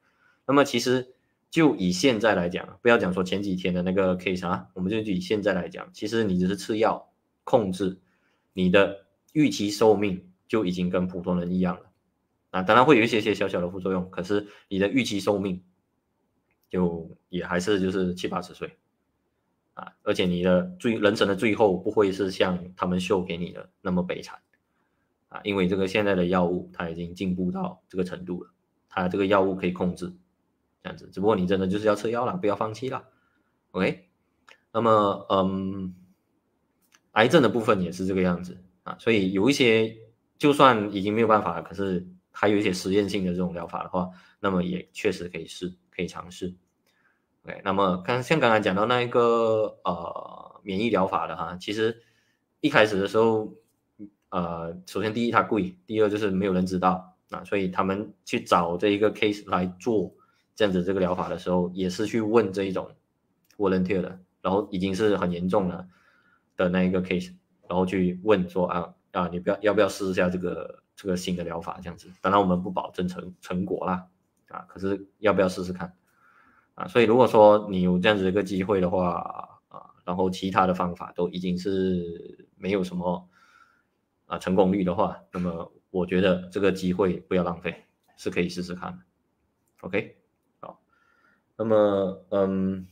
[SPEAKER 1] 那么其实就以现在来讲，不要讲说前几天的那个 case 啊，我们就以现在来讲，其实你只是吃药控制你的预期寿命。就已经跟普通人一样了，啊，当然会有一些些小小的副作用，可是你的预期寿命就也还是就是七八十岁，啊，而且你的最人生的最后不会是像他们秀给你的那么悲惨，啊，因为这个现在的药物它已经进步到这个程度了，它这个药物可以控制，这样子，只不过你真的就是要吃药了，不要放弃了，OK，那么嗯，癌症的部分也是这个样子啊，所以有一些。就算已经没有办法了，可是还有一些实验性的这种疗法的话，那么也确实可以试，可以尝试。OK，那么刚像刚才讲到那一个呃免疫疗法的哈，其实一开始的时候，呃，首先第一它贵，第二就是没有人知道啊，所以他们去找这一个 case 来做这样子这个疗法的时候，也是去问这一种 volunteer 的，然后已经是很严重了的那一个 case，然后去问说啊。啊，你不要要不要试一下这个这个新的疗法这样子？当然我们不保证成成果啦，啊，可是要不要试试看？啊，所以如果说你有这样子一个机会的话，啊，然后其他的方法都已经是没有什么啊成功率的话，那么我觉得这个机会不要浪费，是可以试试看的。OK，好，那么嗯，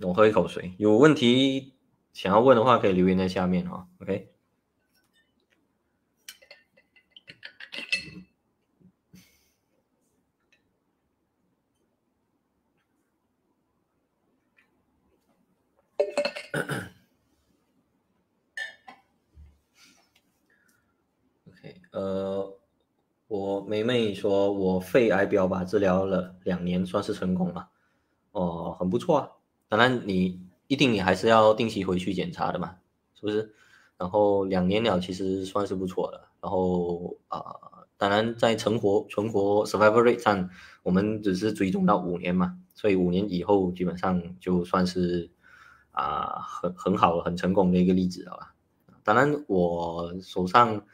[SPEAKER 1] 我喝一口水，有问题。想要问的话，可以留言在下面哈。OK。OK，呃，我妹妹说我肺癌标靶治疗了两年，算是成功了。哦，很不错啊。当然你。一定你还是要定期回去检查的嘛，是不是？然后两年了，其实算是不错的。然后啊，当然在存活存活 survival rate 上，我们只是追踪到五年嘛，所以五年以后基本上就算是啊很很好很成功的一个例子了。当然我手上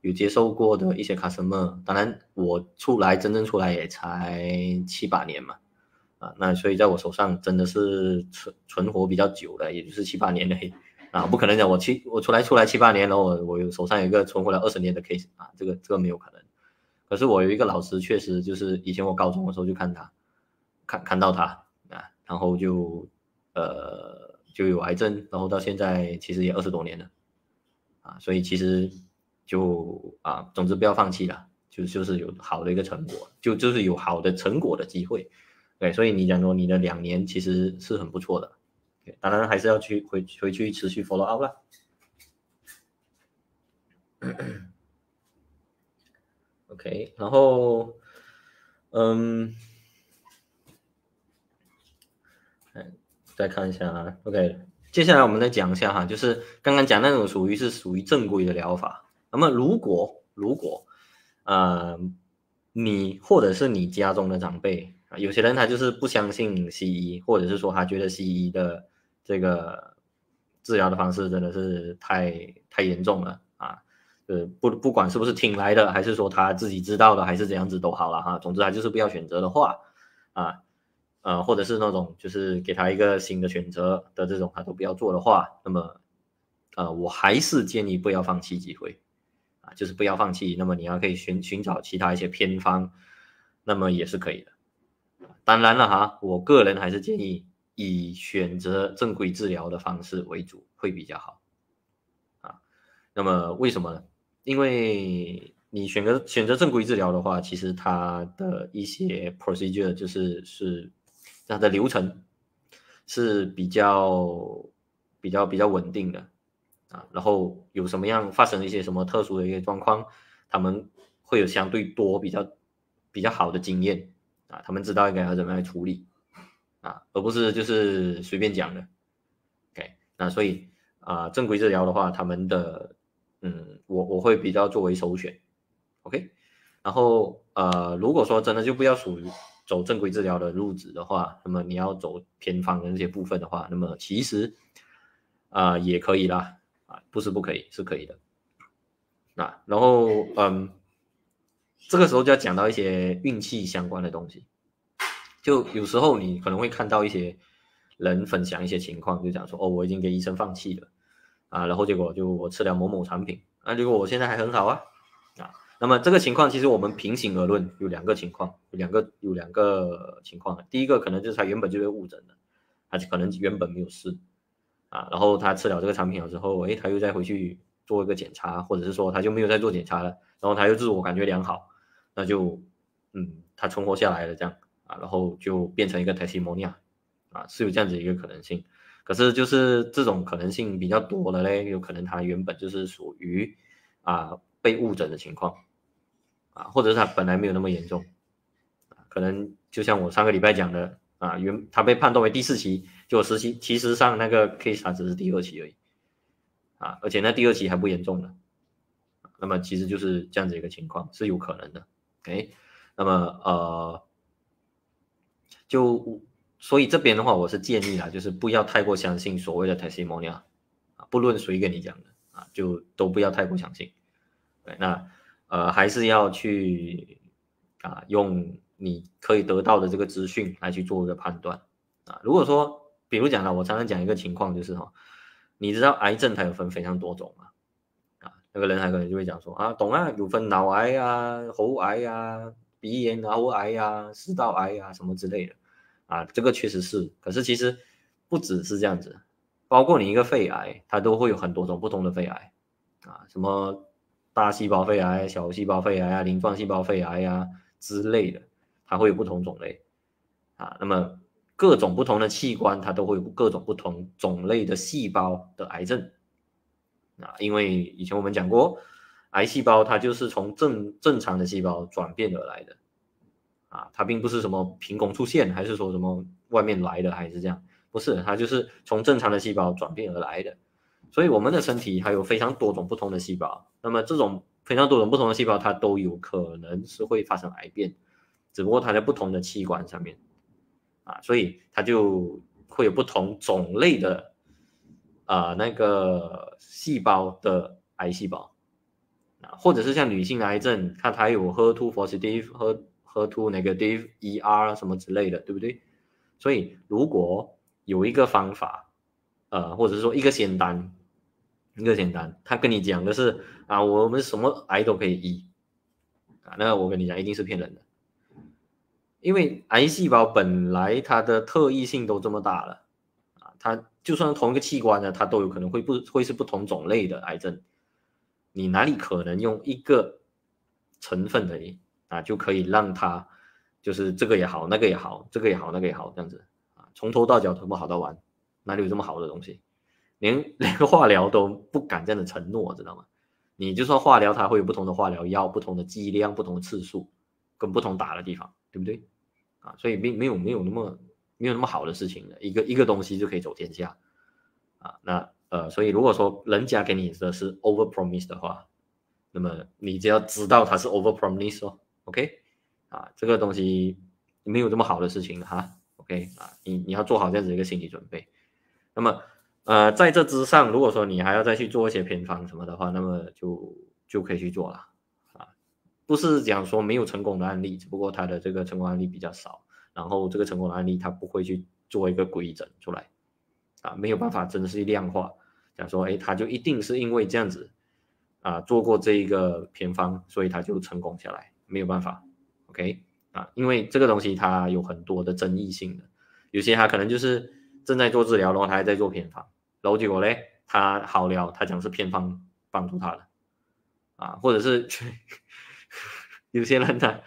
[SPEAKER 1] 有接受过的一些 customer，当然我出来真正出来也才七八年嘛，啊那所以在我手上真的是存存活比较久的，也就是七八年的。啊，不可能讲我七我出来出来七八年，然后我我手上有一个存活了二十年的 case 啊，这个这个没有可能。可是我有一个老师，确实就是以前我高中的时候就看他，看看到他啊，然后就呃就有癌症，然后到现在其实也二十多年了啊，所以其实就啊，总之不要放弃了，就就是有好的一个成果，就就是有好的成果的机会，对，所以你讲说你的两年其实是很不错的。当然还是要去回回去持续 follow up 了。OK，然后，嗯，再看一下啊。OK，接下来我们再讲一下哈，就是刚刚讲那种属于是属于正规的疗法。那么如果如果，呃，你或者是你家中的长辈啊，有些人他就是不相信西医，或者是说他觉得西医的这个治疗的方式真的是太太严重了啊！呃，不不管是不是听来的，还是说他自己知道的，还是怎样子都好了哈。总之他就是不要选择的话啊，呃，或者是那种就是给他一个新的选择的这种他都不要做的话，那么呃，我还是建议不要放弃机会就是不要放弃。那么你要可以寻寻找其他一些偏方，那么也是可以的。当然了哈，我个人还是建议。以选择正规治疗的方式为主会比较好，啊，那么为什么呢？因为你选择选择正规治疗的话，其实它的一些 procedure 就是是它的流程是比较比较比较稳定的啊，然后有什么样发生一些什么特殊的一些状况，他们会有相对多比较比较好的经验啊，他们知道应该要怎么样处理。啊，而不是就是随便讲的，OK，那所以啊，正规治疗的话，他们的嗯，我我会比较作为首选，OK，然后呃，如果说真的就不要属于走正规治疗的路子的话，那么你要走偏方的那些部分的话，那么其实啊也可以啦，啊，不是不可以，是可以的，那然后嗯，这个时候就要讲到一些运气相关的东西。就有时候你可能会看到一些人分享一些情况，就讲说哦，我已经给医生放弃了啊，然后结果就我吃了某某产品啊，结果我现在还很好啊啊。那么这个情况其实我们平行而论，有两个情况，有两个有两个情况。第一个可能就是他原本就被误诊了，他可能原本没有事啊，然后他吃了这个产品了之后，哎，他又再回去做一个检查，或者是说他就没有再做检查了，然后他又自我感觉良好，那就嗯，他存活下来了这样。啊，然后就变成一个 testimonial，啊，是有这样子一个可能性。可是就是这种可能性比较多的嘞，有可能他原本就是属于啊被误诊的情况，啊，或者是他本来没有那么严重，啊，可能就像我上个礼拜讲的啊，原他被判断为第四期，就实际其实上那个 case 只是第二期而已，啊，而且那第二期还不严重的，那么其实就是这样子一个情况是有可能的，OK，那么呃。就所以这边的话，我是建议啦，就是不要太过相信所谓的 testimonial 啊，不论谁跟你讲的啊，就都不要太过相信。对，那呃还是要去啊用你可以得到的这个资讯来去做一个判断啊。如果说，比如讲了，我常常讲一个情况就是哈，你知道癌症它有分非常多种嘛啊，那个人还可能就会讲说啊，懂啊，有分脑癌啊、喉癌啊。鼻炎、喉癌啊、食道癌啊，什么之类的，啊，这个确实是。可是其实不只是这样子，包括你一个肺癌，它都会有很多种不同的肺癌，啊，什么大细胞肺癌、小细胞肺癌啊、鳞状细胞肺癌啊之类的，它会有不同种类，啊，那么各种不同的器官，它都会有各种不同种类的细胞的癌症，啊，因为以前我们讲过。癌细胞它就是从正正常的细胞转变而来的，啊，它并不是什么凭空出现，还是说什么外面来的，还是这样？不是，它就是从正常的细胞转变而来的。所以我们的身体还有非常多种不同的细胞，那么这种非常多种不同的细胞，它都有可能是会发生癌变，只不过它在不同的器官上面啊，所以它就会有不同种类的啊那个细胞的癌细胞啊，或者是像女性癌症，它它有 HER2 positive、HER HER2 negative、ER 什么之类的，对不对？所以如果有一个方法，呃，或者是说一个仙丹。一个简单，他跟你讲的是啊，我们什么癌都可以医啊，那我跟你讲一定是骗人的，因为癌细胞本来它的特异性都这么大了啊，它就算同一个器官呢，它都有可能会不会是不同种类的癌症，你哪里可能用一个成分的啊就可以让它就是这个也好，那个也好，这个也好，那个也好这样子啊，从头到脚全部好到完，哪里有这么好的东西？连 连化疗都不敢这样的承诺，知道吗？你就说化疗，它会有不同的化疗药、不同的剂量、不同的次数，跟不同打的地方，对不对？啊，所以没没有没有那么没有那么好的事情的，一个一个东西就可以走天下啊。那呃，所以如果说人家给你的是 over promise 的话，那么你只要知道它是 over promise 哦，OK？啊，这个东西没有这么好的事情哈，OK？啊，你你要做好这样子一个心理准备，那么。呃，在这之上，如果说你还要再去做一些偏方什么的话，那么就就可以去做了。不是讲说没有成功的案例，只不过他的这个成功案例比较少，然后这个成功的案例他不会去做一个规整出来啊，没有办法真的是量化，讲说哎，他就一定是因为这样子啊做过这一个偏方，所以他就成功下来，没有办法，OK 啊，因为这个东西它有很多的争议性的，有些他可能就是正在做治疗，然后他还在做偏方。然后结果嘞，他好了，他讲是偏方帮助他的，啊，或者是 有些人呢，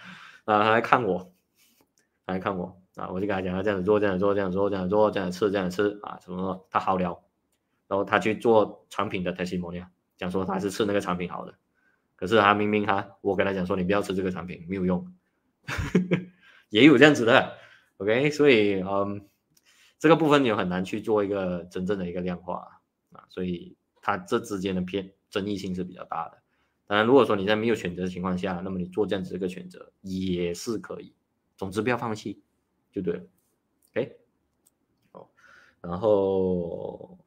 [SPEAKER 1] 啊，他来看我，来看我，啊，我就跟他讲，他这样子做，这样子做，这样子做，这样子做，这样子吃，这样子吃，啊，什么，他好了，然后他去做产品的 testimonial，讲说他是吃那个产品好的，可是他明明他，我跟他讲说你不要吃这个产品，没有用，也有这样子的，OK，所以嗯。这个部分你很难去做一个真正的一个量化啊，所以他这之间的偏争议性是比较大的。当然，如果说你在没有选择的情况下，那么你做这样子一个选择也是可以。总之不要放弃，就对了。OK，好，然后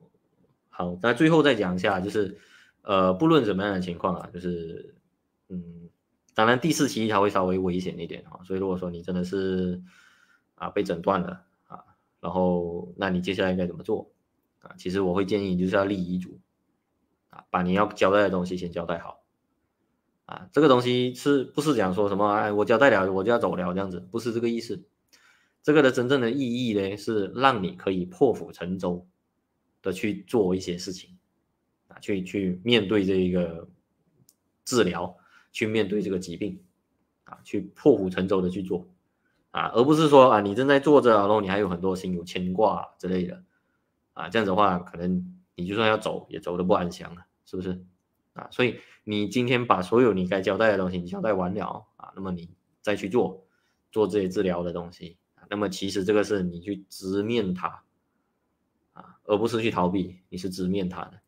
[SPEAKER 1] 好，那最后再讲一下，就是呃，不论怎么样的情况啊，就是嗯，当然第四期它会稍微危险一点啊，所以如果说你真的是啊被诊断了啊。然后，那你接下来应该怎么做啊？其实我会建议你，就是要立遗嘱啊，把你要交代的东西先交代好啊。这个东西是不是讲说什么？哎，我交代了，我就要走了这样子？不是这个意思。这个的真正的意义呢，是让你可以破釜沉舟的去做一些事情啊，去去面对这一个治疗，去面对这个疾病啊，去破釜沉舟的去做。啊，而不是说啊，你正在做着，然后你还有很多心有牵挂之类的，啊，这样子的话，可能你就算要走，也走的不安详了，是不是？啊，所以你今天把所有你该交代的东西你交代完了啊，那么你再去做做这些治疗的东西啊，那么其实这个是你去直面它，啊，而不是去逃避，你是直面它的。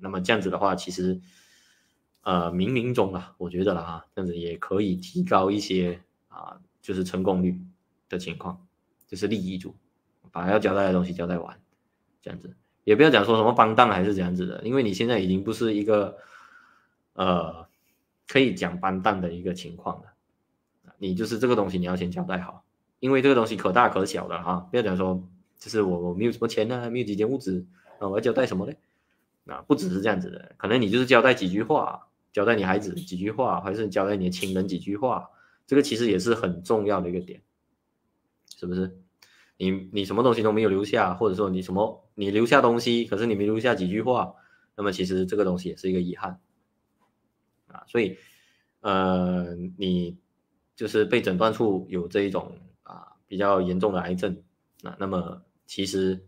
[SPEAKER 1] 那么这样子的话，其实呃，冥冥中啊，我觉得了哈，这样子也可以提高一些啊。就是成功率的情况，就是立遗嘱，把要交代的东西交代完，这样子，也不要讲说什么帮当还是怎样子的，因为你现在已经不是一个，呃，可以讲班当的一个情况了，你就是这个东西你要先交代好，因为这个东西可大可小的哈，不要讲说，就是我我没有什么钱呢，没有几间屋子，啊，我要交代什么呢？啊，不只是这样子的，可能你就是交代几句话，交代你孩子几句话，还是交代你的亲人几句话。这个其实也是很重要的一个点，是不是？你你什么东西都没有留下，或者说你什么你留下东西，可是你没留下几句话，那么其实这个东西也是一个遗憾啊。所以，呃，你就是被诊断出有这一种啊比较严重的癌症啊，那么其实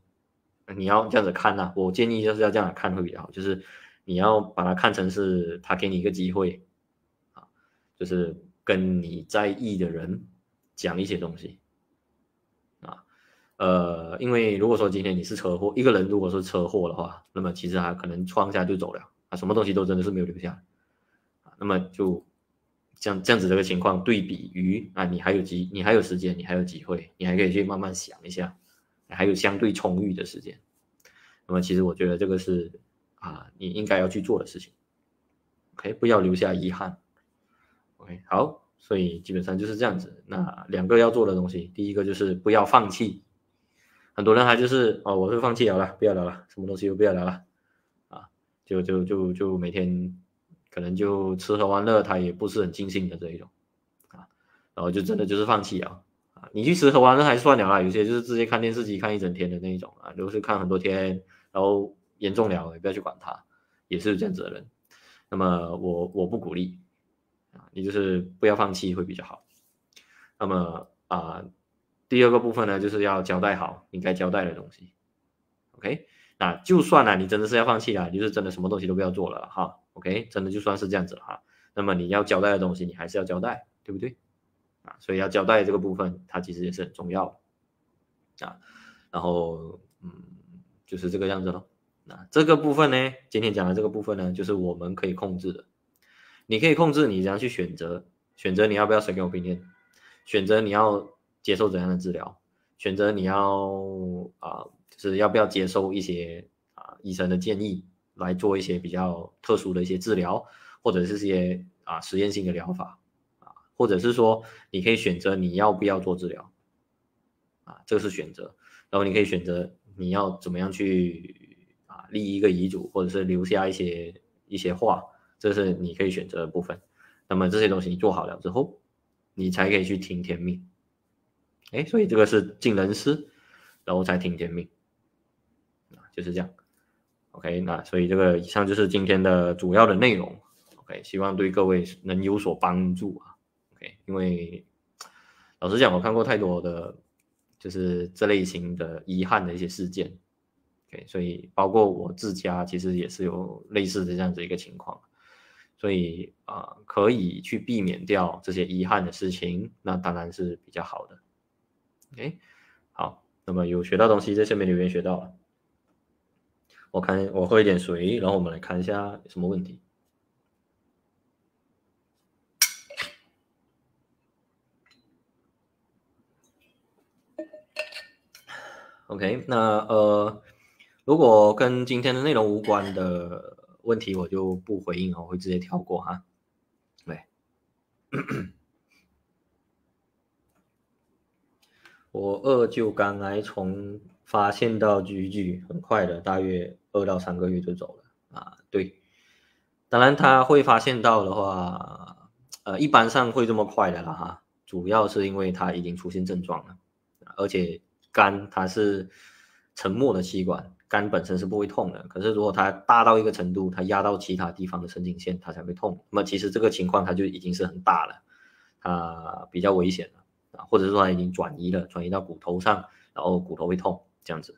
[SPEAKER 1] 你要这样子看呐，我建议就是要这样看会比较好，就是你要把它看成是他给你一个机会啊，就是。跟你在意的人讲一些东西啊，呃，因为如果说今天你是车祸，一个人如果说车祸的话，那么其实他可能创下就走了，啊，什么东西都真的是没有留下，那么就这样这样子这个情况对比于啊，你还有机，你还有时间，你还有机会，你还可以去慢慢想一下，还有相对充裕的时间。那么其实我觉得这个是啊，你应该要去做的事情。OK，不要留下遗憾。OK，好，所以基本上就是这样子。那两个要做的东西，第一个就是不要放弃。很多人他就是哦，我是放弃了了，不要聊了，什么东西都不要聊了，啊，就就就就每天可能就吃喝玩乐，他也不是很尽兴的这一种，啊，然后就真的就是放弃了，啊，你去吃喝玩乐还是算了啦，有些就是直接看电视机看一整天的那一种啊，都是看很多天，然后严重了也不要去管他，也是这样子的人。那么我我不鼓励，啊，你就是不要放弃会比较好。那么啊。第二个部分呢，就是要交代好应该交代的东西，OK？那就算了，你真的是要放弃了，就是真的什么东西都不要做了哈，OK？真的就算是这样子了哈，那么你要交代的东西，你还是要交代，对不对？啊，所以要交代这个部分，它其实也是很重要的啊。然后，嗯，就是这个样子咯。那这个部分呢，今天讲的这个部分呢，就是我们可以控制的，你可以控制你怎样去选择，选择你要不要 second opinion，选择你要。接受怎样的治疗？选择你要啊，就是要不要接受一些啊医生的建议来做一些比较特殊的一些治疗，或者是些啊实验性的疗法啊，或者是说你可以选择你要不要做治疗啊，这个是选择。然后你可以选择你要怎么样去啊立一个遗嘱，或者是留下一些一些话，这是你可以选择的部分。那么这些东西你做好了之后，你才可以去听天命。哎，所以这个是尽人事，然后才听天命，就是这样。OK，那所以这个以上就是今天的主要的内容。OK，希望对各位能有所帮助啊。OK，因为老实讲，我看过太多的，就是这类型的遗憾的一些事件。OK，所以包括我自家其实也是有类似的这样子一个情况，所以啊，可以去避免掉这些遗憾的事情，那当然是比较好的。哎，好，那么有学到东西在下面留言学到了，我看我喝一点水，然后我们来看一下什么问题。OK，那呃，如果跟今天的内容无关的问题，我就不回应我会直接跳过哈。对。我二舅肝癌从发现到居居很快的，大约二到三个月就走了啊。对，当然他会发现到的话，呃，一般上会这么快的啦哈。主要是因为他已经出现症状了，而且肝它是沉默的器官，肝本身是不会痛的。可是如果它大到一个程度，它压到其他地方的神经线，它才会痛。那么其实这个情况它就已经是很大了，它比较危险了。啊，或者说它已经转移了，转移到骨头上，然后骨头会痛这样子。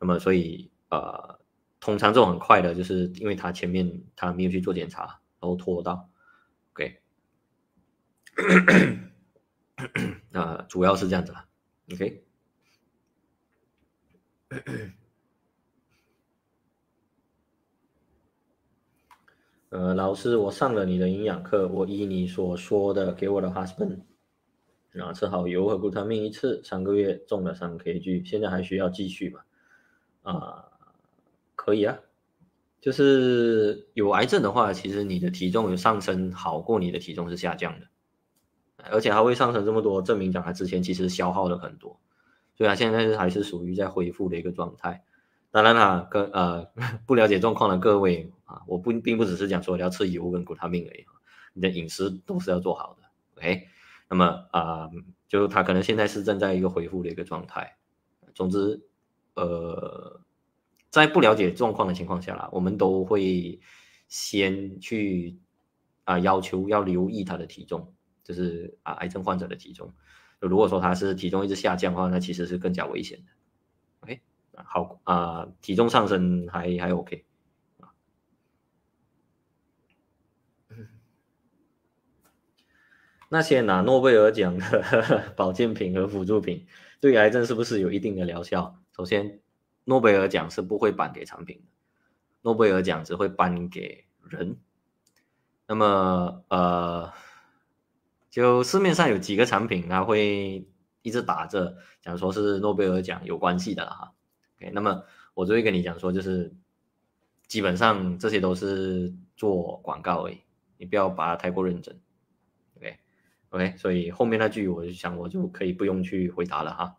[SPEAKER 1] 那么所以呃，通常这种很快的，就是因为他前面他没有去做检查，然后拖到，OK，那主要是这样子了，OK。呃，老师，我上了你的营养课，我依你所说的给我的 husband。啊，吃好油和固他命一次，三个月重了三 kg，现在还需要继续吗？啊，可以啊，就是有癌症的话，其实你的体重有上升，好过你的体重是下降的，而且还会上升这么多，证明讲他之前其实消耗了很多，所以他现在是还是属于在恢复的一个状态。当然啦，跟呃 不了解状况的各位啊，我不并不只是讲说你要吃油跟固他命而已，你的饮食都是要做好的，OK。那么啊，就他可能现在是正在一个恢复的一个状态。总之，呃，在不了解状况的情况下啦，我们都会先去啊要求要留意他的体重，就是啊癌症患者的体重。如果说他是体重一直下降的话，那其实是更加危险的。OK，好啊，体重上升还还 OK。那些拿诺贝尔奖的 保健品和辅助品，对癌症是不是有一定的疗效？首先，诺贝尔奖是不会颁给产品的，诺贝尔奖只会颁给人。那么呃，就市面上有几个产品，它会一直打着讲说是诺贝尔奖有关系的哈。OK，那么我就会跟你讲说，就是基本上这些都是做广告而已，你不要把它太过认真。OK，所以后面那句我就想我就可以不用去回答了哈。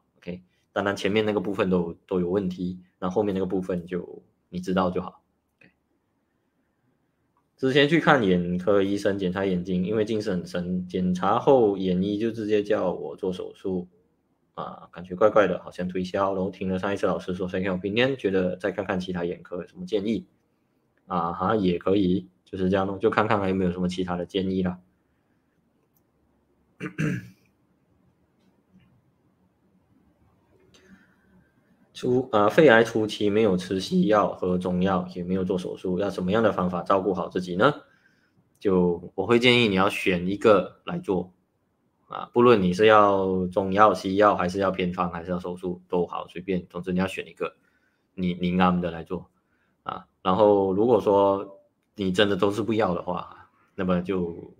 [SPEAKER 1] 当然前面那个部分都都有问题，那后面那个部分就你知道就好。之前去看眼科医生检查眼睛，因为近视很深，检查后眼医就直接叫我做手术，啊，感觉怪怪的，好像推销。然后听了上一次老师说，先看我明天觉得再看看其他眼科有什么建议，啊，好像也可以，就是这样弄，就看看还有没有什么其他的建议了。初呃，肺癌初期没有吃西药和中药，也没有做手术，要什么样的方法照顾好自己呢？就我会建议你要选一个来做啊，不论你是要中药、西药，还是要偏方，还是要手术都好，随便，总之你要选一个你你安的来做啊。然后如果说你真的都是不要的话，那么就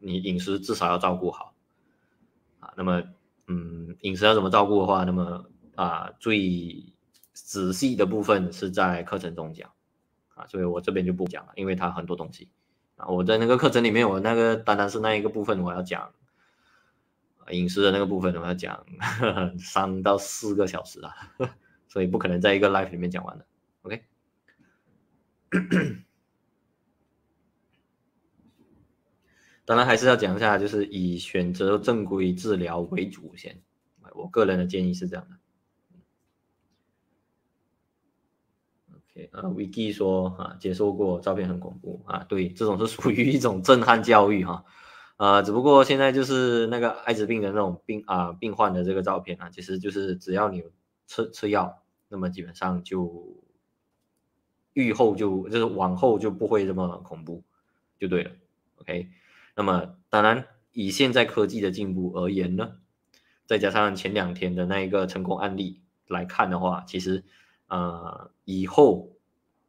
[SPEAKER 1] 你饮食至少要照顾好。啊，那么，嗯，饮食要怎么照顾的话，那么啊，最仔细的部分是在课程中讲，啊，所以我这边就不讲了，因为它很多东西啊，我在那个课程里面，我那个单单是那一个部分我要讲，饮食的那个部分我要讲 三到四个小时啊，所以不可能在一个 live 里面讲完的，OK。当然还是要讲一下，就是以选择正规治疗为主先。我个人的建议是这样的。OK 啊，Vicky 说啊，接受过照片很恐怖啊，对，这种是属于一种震撼教育哈。啊，只不过现在就是那个艾滋病的那种病啊，病患的这个照片啊，其实就是只要你吃吃药，那么基本上就愈后就就是往后就不会这么恐怖，就对了。OK。那么，当然，以现在科技的进步而言呢，再加上前两天的那一个成功案例来看的话，其实，呃，以后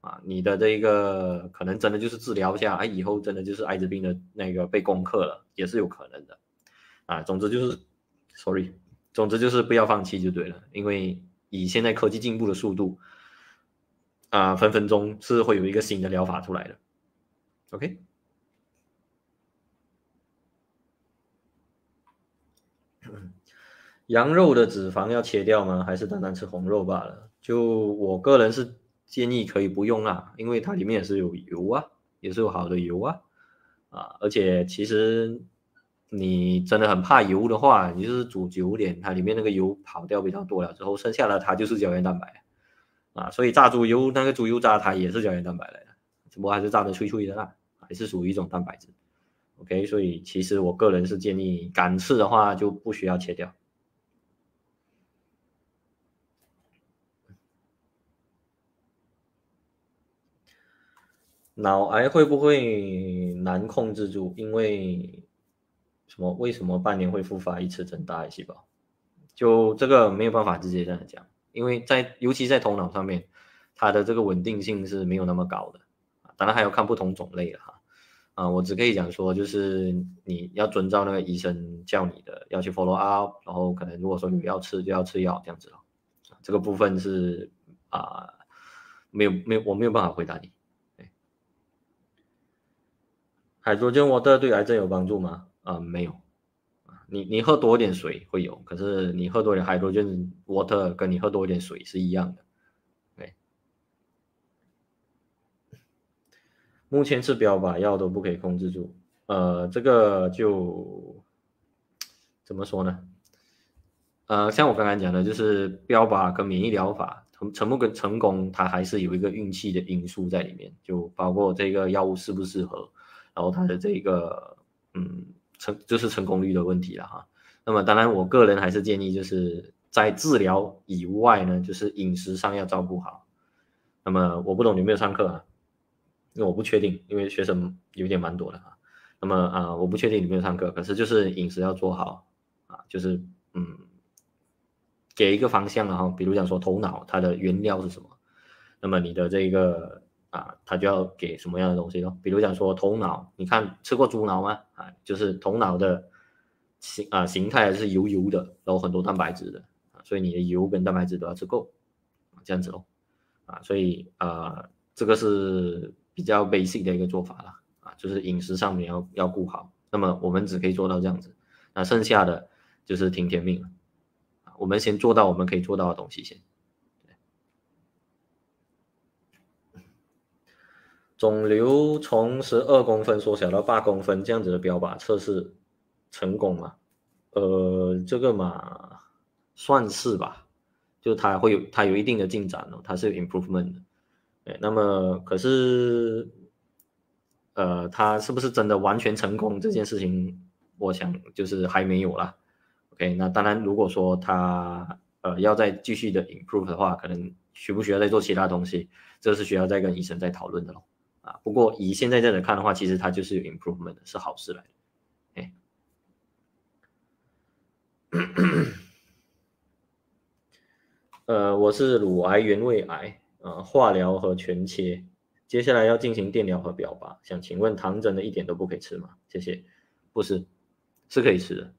[SPEAKER 1] 啊，你的这个可能真的就是治疗一下，哎，以后真的就是艾滋病的那个被攻克了，也是有可能的，啊，总之就是，sorry，总之就是不要放弃就对了，因为以现在科技进步的速度，啊，分分钟是会有一个新的疗法出来的，OK。羊肉的脂肪要切掉吗？还是单单吃红肉罢了？就我个人是建议可以不用啊，因为它里面也是有油啊，也是有好的油啊，啊，而且其实你真的很怕油的话，你就是煮久点，它里面那个油跑掉比较多了之后，剩下的它就是胶原蛋白啊，所以炸猪油那个猪油渣它也是胶原蛋白来的，只不过还是炸的脆脆的啦，还是属于一种蛋白质。OK，所以其实我个人是建议敢吃的话就不需要切掉。脑癌会不会难控制住？因为什么？为什么半年会复发一次增大癌细胞？就这个没有办法直接这样讲，因为在尤其在头脑上面，它的这个稳定性是没有那么高的当然还要看不同种类了哈。啊，我只可以讲说，就是你要遵照那个医生叫你的，要去 follow up，然后可能如果说你要吃就要吃药这样子了。这个部分是啊，没有没有，我没有办法回答你。海多健 water 对癌症有帮助吗？啊，没有。你你喝多一点水会有，可是你喝多点海多健 water 跟你喝多一点水是一样的。对。目前吃标靶药都不可以控制住，呃，这个就怎么说呢？呃，像我刚刚讲的，就是标靶跟免疫疗法成成不跟成功，它还是有一个运气的因素在里面，就包括这个药物适不适合。然后它的这个，嗯，成就是成功率的问题了哈。那么当然，我个人还是建议，就是在治疗以外呢，就是饮食上要照顾好。那么我不懂你有没有上课啊？因为我不确定，因为学生有点蛮多的哈。那么啊，我不确定有没有上课，可是就是饮食要做好啊，就是嗯，给一个方向然后比如讲说头脑它的原料是什么，那么你的这个啊，他就要给什么样的东西咯？比如讲说头脑，你看吃过猪脑吗？啊，就是头脑的形啊形态是油油的，然后很多蛋白质的啊，所以你的油跟蛋白质都要吃够，这样子咯，啊，所以啊这个是比较 basic 的一个做法了啊，就是饮食上面要要顾好。那么我们只可以做到这样子，那剩下的就是听天命了啊，我们先做到我们可以做到的东西先。肿瘤从十二公分缩小到八公分，这样子的标靶测试成功吗？呃，这个嘛，算是吧，就它会有它有一定的进展哦，它是有 improvement 的。哎，那么可是，呃，它是不是真的完全成功这件事情，我想就是还没有啦。OK，那当然，如果说它呃要再继续的 improve 的话，可能需不需要再做其他东西，这是需要再跟医生再讨论的咯。啊，不过以现在这样来看的话，其实它就是有 improvement 的，是好事来的。哎，呃，我是乳癌原位癌，啊，化疗和全切，接下来要进行电疗和表拔，想请问糖真的一点都不可以吃吗？谢谢，不是，是可以吃的。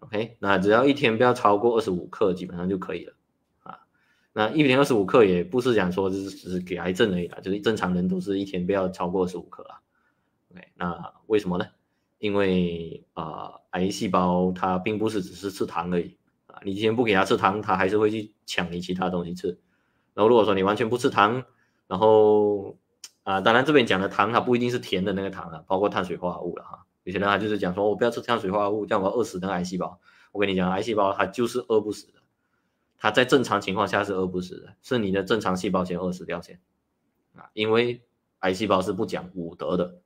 [SPEAKER 1] OK，那只要一天不要超过二十五克，基本上就可以了。那一天二十五克也不是讲说就是只是给癌症而已啦，就是正常人都是一天不要超过二十五克啊。OK，那为什么呢？因为啊，癌细胞它并不是只是吃糖而已啊，你今天不给它吃糖，它还是会去抢你其他东西吃。然后如果说你完全不吃糖，然后啊，当然这边讲的糖它不一定是甜的那个糖啊，包括碳水化合物了哈。有些人他就是讲说我不要吃碳水化合物，这样我饿死那个癌细胞。我跟你讲，癌细胞它就是饿不死的。它在正常情况下是饿不死的，是你的正常细胞先饿死掉先，啊，因为癌细胞是不讲武德的，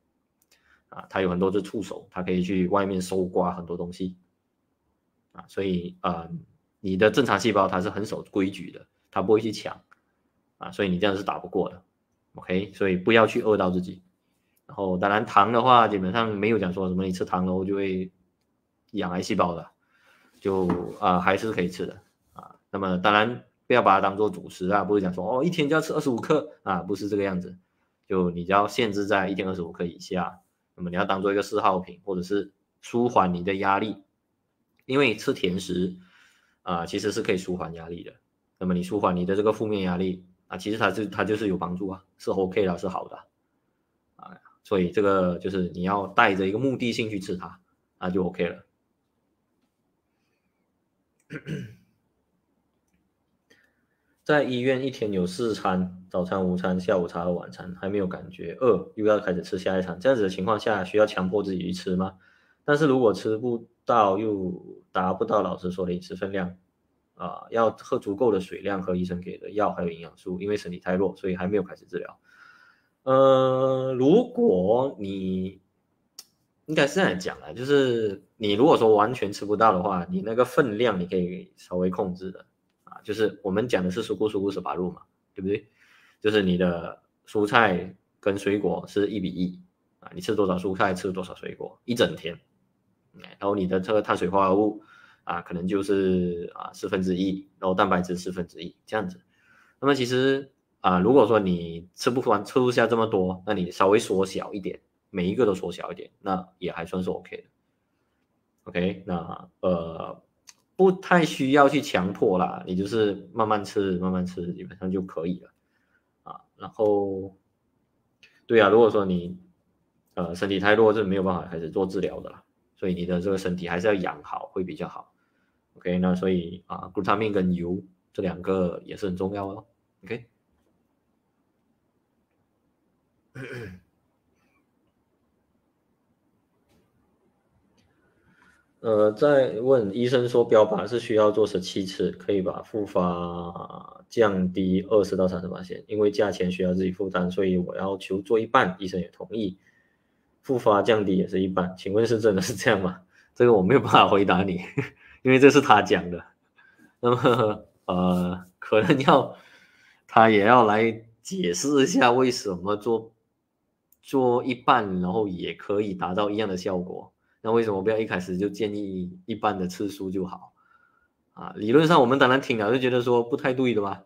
[SPEAKER 1] 啊，它有很多只触手，它可以去外面搜刮很多东西，啊，所以啊，你的正常细胞它是很守规矩的，它不会去抢，啊，所以你这样是打不过的，OK，所以不要去饿到自己，然后当然糖的话，基本上没有讲说什么你吃糖后就会养癌细胞的，就啊还是可以吃的。那么当然不要把它当做主食啊，不是讲说哦一天就要吃二十五克啊，不是这个样子，就你就要限制在一天二十五克以下。那么你要当做一个嗜好品，或者是舒缓你的压力，因为吃甜食啊其实是可以舒缓压力的。那么你舒缓你的这个负面压力啊，其实它是它就是有帮助啊，是 OK 的，是好的啊。所以这个就是你要带着一个目的性去吃它，那就 OK 了。在医院一天有四餐，早餐、午餐、下午茶和晚餐，还没有感觉饿，又要开始吃下一餐。这样子的情况下，需要强迫自己去吃吗？但是如果吃不到，又达不到老师说的饮食分量，啊，要喝足够的水量和医生给的药还有营养素，因为身体太弱，所以还没有开始治疗。呃，如果你应该是这样讲啊，就是你如果说完全吃不到的话，你那个分量你可以稍微控制的。就是我们讲的是蔬果蔬果十八路嘛，对不对？就是你的蔬菜跟水果是一比一啊，你吃多少蔬菜吃多少水果一整天，然后你的这个碳水化合物啊，可能就是啊四分之一，然后蛋白质四分之一这样子。那么其实啊，如果说你吃不完吃不下这么多，那你稍微缩小一点，每一个都缩小一点，那也还算是 OK 的。OK，那呃。不太需要去强迫啦，你就是慢慢吃，慢慢吃，基本上就可以了啊。然后，对啊，如果说你呃身体太弱，是没有办法开始做治疗的啦。所以你的这个身体还是要养好会比较好。OK，那所以啊，谷氨锭跟油这两个也是很重要哦。OK。呃，在问医生说标靶是需要做十七次，可以把复发降低二十到三十八线，因为价钱需要自己负担，所以我要求做一半，医生也同意。复发降低也是一半，请问是真的是这样吗？这个我没有办法回答你，因为这是他讲的。那么呃，可能要他也要来解释一下为什么做做一半，然后也可以达到一样的效果。那为什么不要一开始就建议一般的次数就好啊？理论上我们当然听了就觉得说不太对的吧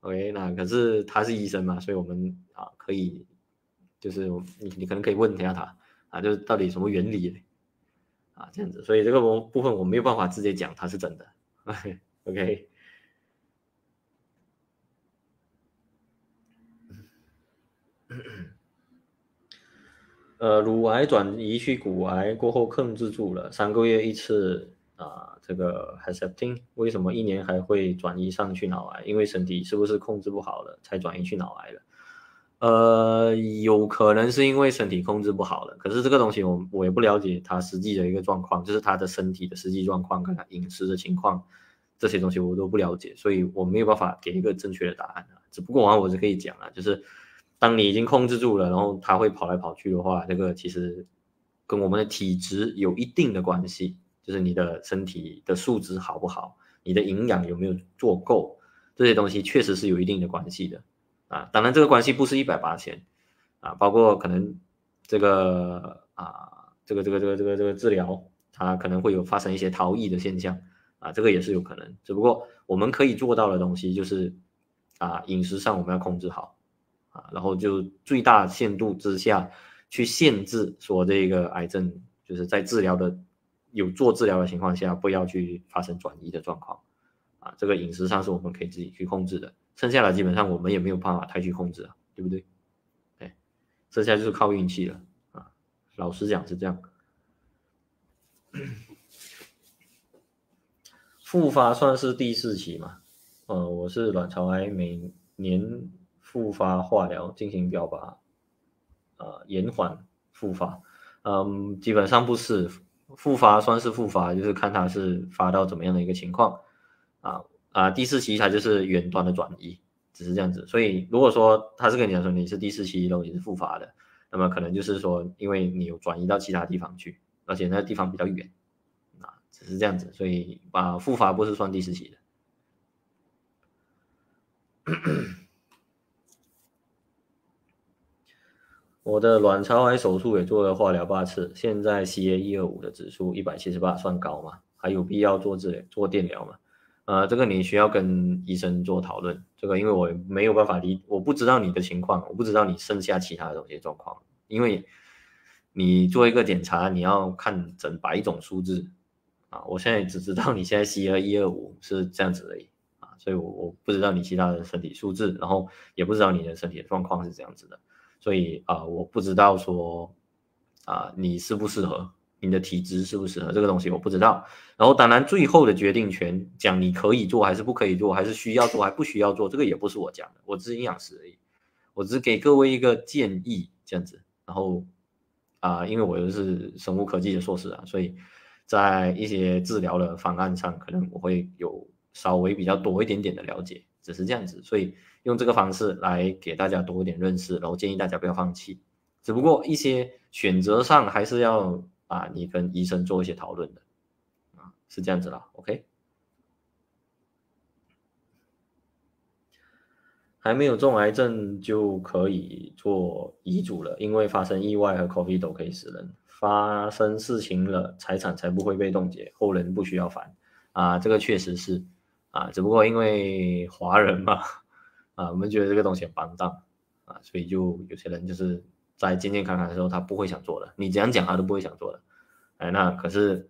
[SPEAKER 1] OK，那可是他是医生嘛，所以我们啊可以，就是你你可能可以问一下他啊，就是到底什么原理啊这样子，所以这个部部分我没有办法直接讲它是真的。OK。呃，乳癌转移去骨癌过后控制住了，三个月一次啊，这个 Herceptin 为什么一年还会转移上去脑癌？因为身体是不是控制不好了才转移去脑癌了？呃，有可能是因为身体控制不好了，可是这个东西我我也不了解他实际的一个状况，就是他的身体的实际状况，跟他饮食的情况这些东西我都不了解，所以我没有办法给一个正确的答案啊。只不过啊，我是可以讲啊，就是。当你已经控制住了，然后它会跑来跑去的话，这个其实跟我们的体质有一定的关系，就是你的身体的素质好不好，你的营养有没有做够，这些东西确实是有一定的关系的啊。当然，这个关系不是一百八千啊，包括可能这个啊，这个这个这个这个这个治疗，它可能会有发生一些逃逸的现象啊，这个也是有可能。只不过我们可以做到的东西就是啊，饮食上我们要控制好。啊，然后就最大限度之下去限制说这个癌症就是在治疗的有做治疗的情况下，不要去发生转移的状况。啊，这个饮食上是我们可以自己去控制的，剩下的基本上我们也没有办法太去控制啊，对不对？哎，剩下就是靠运气了啊。老实讲是这样。复发算是第四期嘛？呃，我是卵巢癌，每年。复发化疗进行标靶，呃，延缓复发，嗯，基本上不是复发，算是复发，就是看它是发到怎么样的一个情况，啊啊，第四期它就是远端的转移，只是这样子。所以如果说他是跟你讲说你是第四期然后你是复发的，那么可能就是说因为你有转移到其他地方去，而且那个地方比较远，啊，只是这样子。所以啊，复发不是算第四期的。我的卵巢癌手术也做了化疗八次，现在 CA 一二五的指数一百七十八，算高吗？还有必要做治疗、做电疗吗？呃，这个你需要跟医生做讨论。这个因为我没有办法理，我不知道你的情况，我不知道你剩下其他的东西状况。因为你做一个检查，你要看整百种数字啊，我现在只知道你现在 CA 一二五是这样子而已啊，所以我我不知道你其他的身体数字，然后也不知道你的身体的状况是这样子的。所以啊，我不知道说啊，你适不适合，你的体质适不适合这个东西，我不知道。然后当然，最后的决定权讲你可以做还是不可以做，还是需要做还不需要做，这个也不是我讲的，我只是营养师而已，我只是给各位一个建议这样子。然后啊，因为我又是生物科技的硕士啊，所以在一些治疗的方案上，可能我会有稍微比较多一点点的了解，只是这样子，所以。用这个方式来给大家多一点认识，然后建议大家不要放弃。只不过一些选择上还是要啊，你跟医生做一些讨论的啊，是这样子啦。OK，还没有中癌症就可以做遗嘱了，因为发生意外和 COVID 都可以死人，发生事情了，财产才不会被冻结，后人不需要烦啊。这个确实是啊，只不过因为华人嘛。啊，我们觉得这个东西很帮当啊，所以就有些人就是在健健康康的时候，他不会想做的。你怎样讲，他都不会想做的。哎，那可是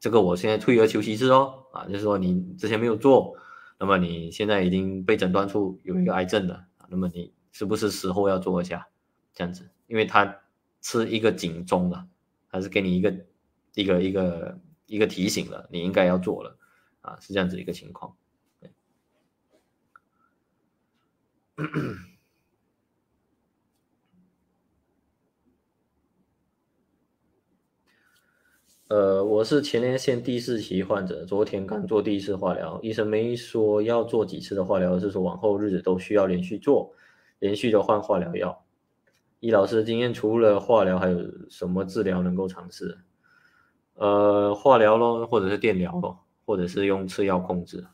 [SPEAKER 1] 这个，我现在退而求其次哦，啊，就是说你之前没有做，那么你现在已经被诊断出有一个癌症了，那么你是不是时候要做一下这样子？因为它是一个警钟了，还是给你一个一个一个一个提醒了，你应该要做了啊，是这样子一个情况。呃，我是前列腺第四期患者，昨天刚做第一次化疗，医生没说要做几次的化疗，是说往后日子都需要连续做，连续的换化疗药。易老师的经验，除了化疗，还有什么治疗能够尝试？呃，化疗咯，或者是电疗咯，或者是用次药控制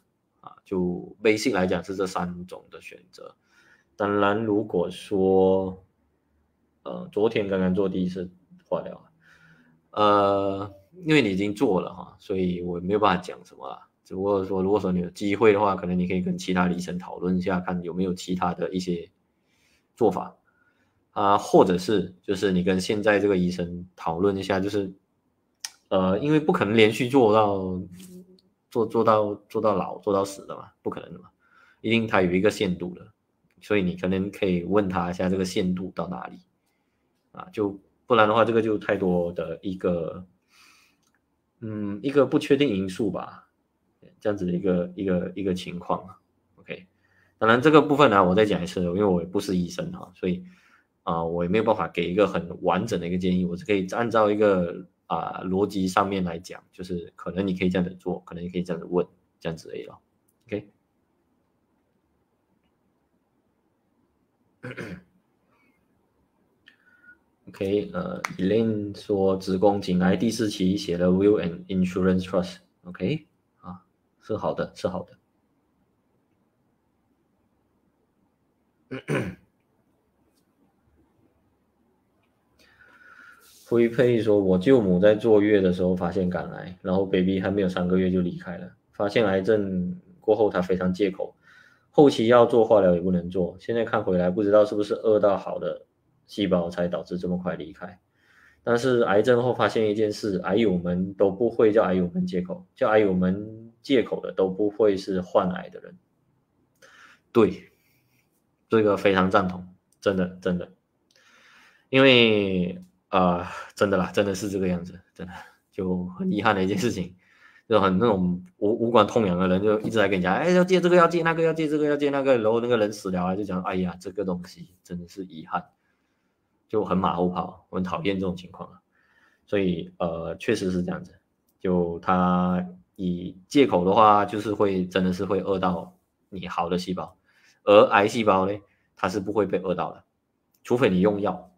[SPEAKER 1] 啊，就微信来讲是这三种的选择。当然，如果说，呃，昨天刚刚做第一次化疗，呃，因为你已经做了哈，所以我没有办法讲什么了只不过说，如果说你有机会的话，可能你可以跟其他医生讨论一下，看有没有其他的一些做法啊，或者是就是你跟现在这个医生讨论一下，就是呃，因为不可能连续做到做做到做到老做到死的嘛，不可能的嘛，一定他有一个限度的，所以你可能可以问他一下这个限度到哪里啊，就不然的话，这个就太多的一个。嗯，一个不确定因素吧，这样子的一个一个一个情况啊。OK，当然这个部分呢，我再讲一次，因为我也不是医生哈，所以啊，我也没有办法给一个很完整的一个建议。我是可以按照一个啊逻辑上面来讲，就是可能你可以这样子做，可能你可以这样子问，这样子而已了。OK。OK，呃，Elaine 说子宫颈癌第四期写了 Will and Insurance Trust，OK，啊，是好的，是好的。辉佩说，我舅母在坐月的时候发现肝癌，然后 baby 还没有三个月就离开了。发现癌症过后，他非常借口，后期要做化疗也不能做。现在看回来，不知道是不是饿到好的。细胞才导致这么快离开，但是癌症后发现一件事，癌友们都不会叫癌友们借口，叫癌友们借口的都不会是患癌的人。对，这个非常赞同，真的真的，因为啊，真的啦，真的是这个样子，真的就很遗憾的一件事情，就很那种无无关痛痒的人就一直在跟你讲，哎，要借这个要借那个要借这个要借那个，然后那个人死了就讲，哎呀，这个东西真的是遗憾。就很马后炮，我很讨厌这种情况啊，所以呃，确实是这样子。就他以借口的话，就是会真的是会饿到你好的细胞，而癌细胞呢，它是不会被饿到的，除非你用药。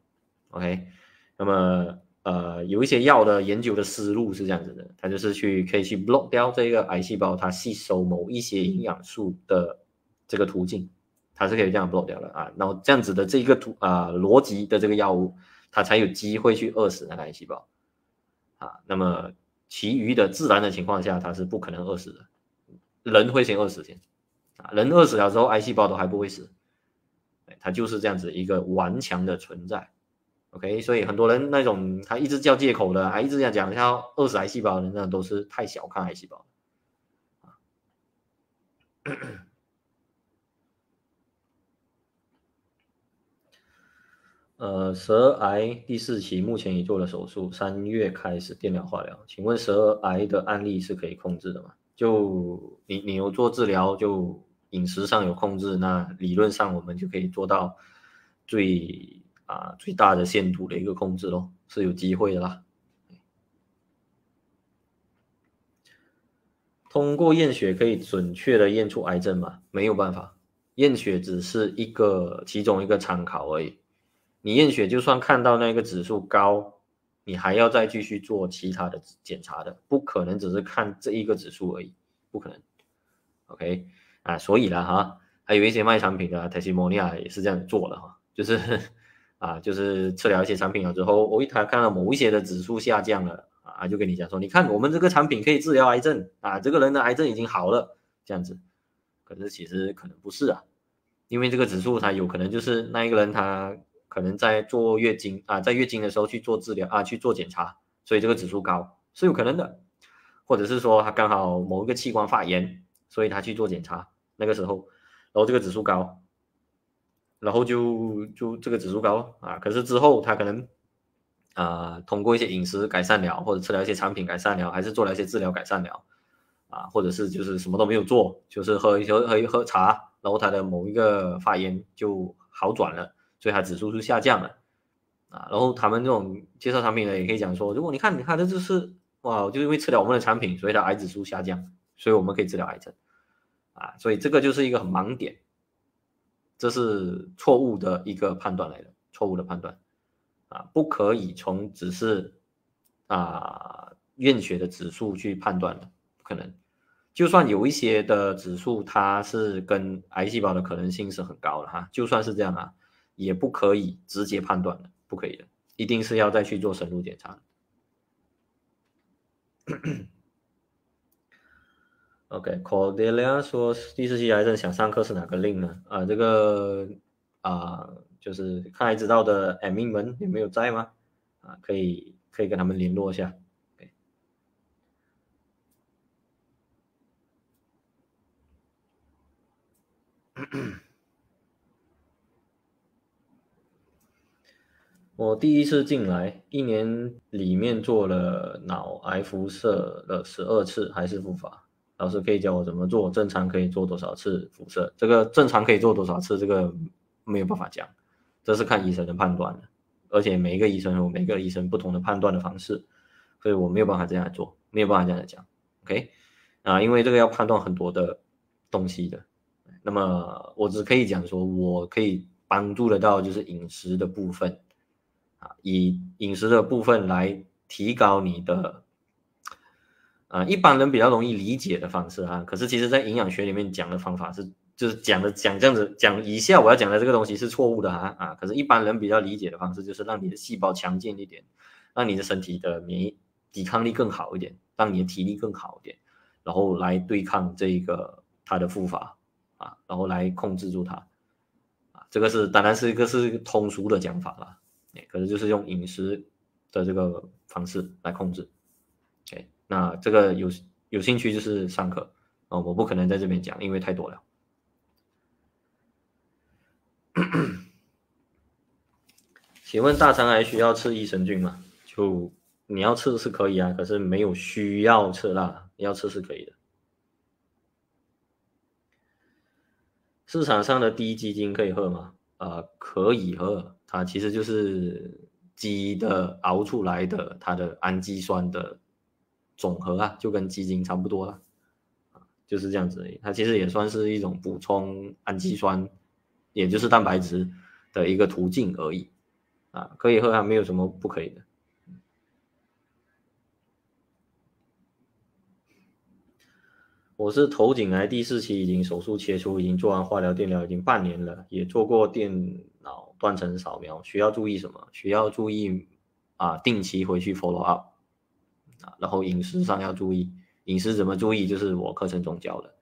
[SPEAKER 1] OK，那么呃，有一些药的研究的思路是这样子的，它就是去可以去 block 掉这个癌细胞它吸收某一些营养素的这个途径。它是可以这样 block 掉的啊，然后这样子的这一个图啊逻辑的这个药物，它才有机会去饿死那个癌细胞啊。那么其余的自然的情况下，它是不可能饿死的。人会先饿死先啊，人饿死了之后，癌细胞都还不会死，它就是这样子一个顽强的存在。OK，所以很多人那种他一直叫借口的，还一直在讲要饿死癌细胞的，那都是太小看癌细胞啊。呃，舌癌第四期目前已做了手术，三月开始电疗化疗。请问舌癌的案例是可以控制的吗？就你你有做治疗，就饮食上有控制，那理论上我们就可以做到最啊最大的限度的一个控制咯，是有机会的啦。通过验血可以准确的验出癌症吗？没有办法，验血只是一个其中一个参考而已。你验血就算看到那个指数高，你还要再继续做其他的检查的，不可能只是看这一个指数而已，不可能。OK 啊，所以了哈，还有一些卖产品的，Testimonia 也是这样做的哈，就是 啊，就是测量一些产品了之后，我一他看到某一些的指数下降了啊，就跟你讲说，你看我们这个产品可以治疗癌症啊，这个人的癌症已经好了这样子，可是其实可能不是啊，因为这个指数它有可能就是那一个人他。可能在做月经啊，在月经的时候去做治疗啊，去做检查，所以这个指数高是有可能的，或者是说他刚好某一个器官发炎，所以他去做检查，那个时候，然后这个指数高，然后就就这个指数高啊，可是之后他可能啊通过一些饮食改善了，或者吃了一些产品改善了，还是做了一些治疗改善了，啊，或者是就是什么都没有做，就是喝一喝喝一喝茶，然后他的某一个发炎就好转了。所以他指数是下降了，啊，然后他们这种介绍产品呢也可以讲说，如果你看，你看这就是哇，就是因为吃了我们的产品，所以他癌指数下降，所以我们可以治疗癌症，啊，所以这个就是一个很盲点，这是错误的一个判断来的，错误的判断，啊，不可以从只是啊验血的指数去判断的，不可能，就算有一些的指数它是跟癌细胞的可能性是很高的哈，就算是这样啊。也不可以直接判断的，不可以的，一定是要再去做深入检查。OK，Cordelia 说第四期癌症想上课是哪个令呢？啊，这个啊，就是看来知道的 admin 们有没有在吗？啊，可以可以跟他们联络一下。我第一次进来，一年里面做了脑癌辐射了十二次，还是复发。老师可以教我怎么做？正常可以做多少次辐射？这个正常可以做多少次？这个没有办法讲，这是看医生的判断的。而且每一个医生有每个医生不同的判断的方式，所以我没有办法这样做，没有办法这样来讲。OK，啊，因为这个要判断很多的东西的。那么我只可以讲说，我可以帮助得到就是饮食的部分。啊以饮食的部分来提高你的，啊，一般人比较容易理解的方式啊。可是其实，在营养学里面讲的方法是，就是讲的讲这样子讲以下我要讲的这个东西是错误的啊啊。可是，一般人比较理解的方式就是让你的细胞强健一点，让你的身体的免疫抵抗力更好一点，让你的体力更好一点，然后来对抗这个它的复发啊，然后来控制住它啊。这个是当然是一个是通俗的讲法了。可是就是用饮食的这个方式来控制那这个有有兴趣就是上课哦，我不可能在这边讲，因为太多了。请问大肠癌需要吃益生菌吗？就你要吃是可以啊，可是没有需要吃啦，要吃是可以的。市场上的低基金可以喝吗？呃，可以喝。它，其实就是鸡的熬出来的它的氨基酸的总和啊，就跟鸡精差不多了，啊，就是这样子。它其实也算是一种补充氨基酸，也就是蛋白质的一个途径而已，啊，可以喝，还没有什么不可以的。我是头颈癌第四期，已经手术切除，已经做完化疗、电疗，已经半年了，也做过电脑断层扫描，需要注意什么？需要注意啊，定期回去 follow up 然后饮食上要注意，饮食怎么注意？就是我课程中教的，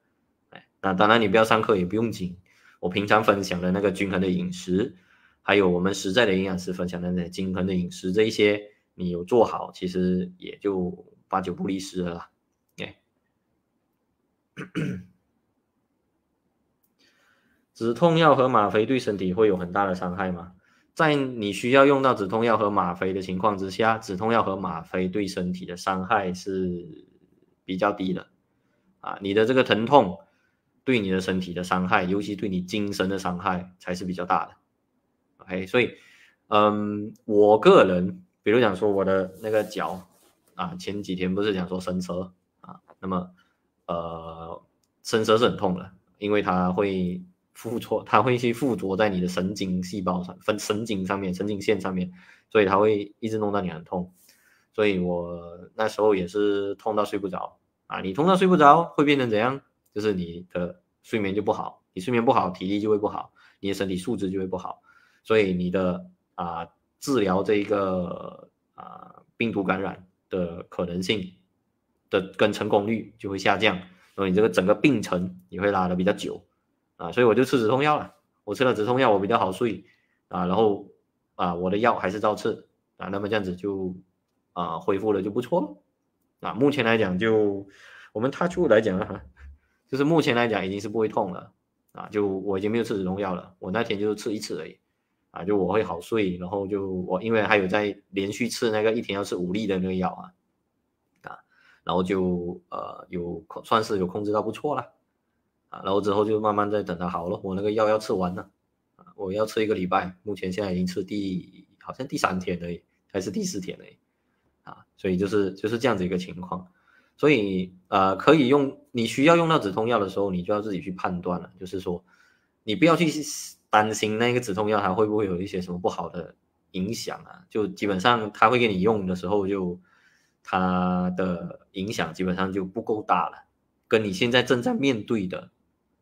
[SPEAKER 1] 哎，那当然你不要上课也不用紧，我平常分享的那个均衡的饮食，还有我们实在的营养师分享的那均衡的饮食这一些，你有做好，其实也就八九不离十了。哎 止痛药和吗啡对身体会有很大的伤害吗？在你需要用到止痛药和吗啡的情况之下，止痛药和吗啡对身体的伤害是比较低的。啊，你的这个疼痛对你的身体的伤害，尤其对你精神的伤害才是比较大的。OK，所以，嗯，我个人，比如讲说我的那个脚啊，前几天不是讲说伸舌啊，那么。呃，伸舌是很痛的，因为它会附着，它会去附着在你的神经细胞上，分神经上面，神经线上面，所以它会一直弄到你很痛。所以我那时候也是痛到睡不着啊！你痛到睡不着会变成怎样？就是你的睡眠就不好，你睡眠不好，体力就会不好，你的身体素质就会不好，所以你的啊治疗这一个啊病毒感染的可能性。的跟成功率就会下降，所以你这个整个病程也会拉的比较久啊，所以我就吃止痛药了。我吃了止痛药，我比较好睡啊，然后啊，我的药还是照吃啊，那么这样子就啊恢复了就不错了啊。目前来讲，就我们他出来讲啊，就是目前来讲已经是不会痛了啊，就我已经没有吃止痛药了，我那天就吃一次而已啊，就我会好睡，然后就我因为还有在连续吃那个一天要吃五粒的那个药啊。然后就呃有算是有控制到不错了，啊，然后之后就慢慢在等它好了。我那个药要吃完了，我要吃一个礼拜，目前现在已经吃第好像第三天了，还是第四天了，啊，所以就是就是这样子一个情况。所以呃可以用，你需要用到止痛药的时候，你就要自己去判断了，就是说你不要去担心那个止痛药它会不会有一些什么不好的影响啊，就基本上它会给你用的时候就。它的影响基本上就不够大了，跟你现在正在面对的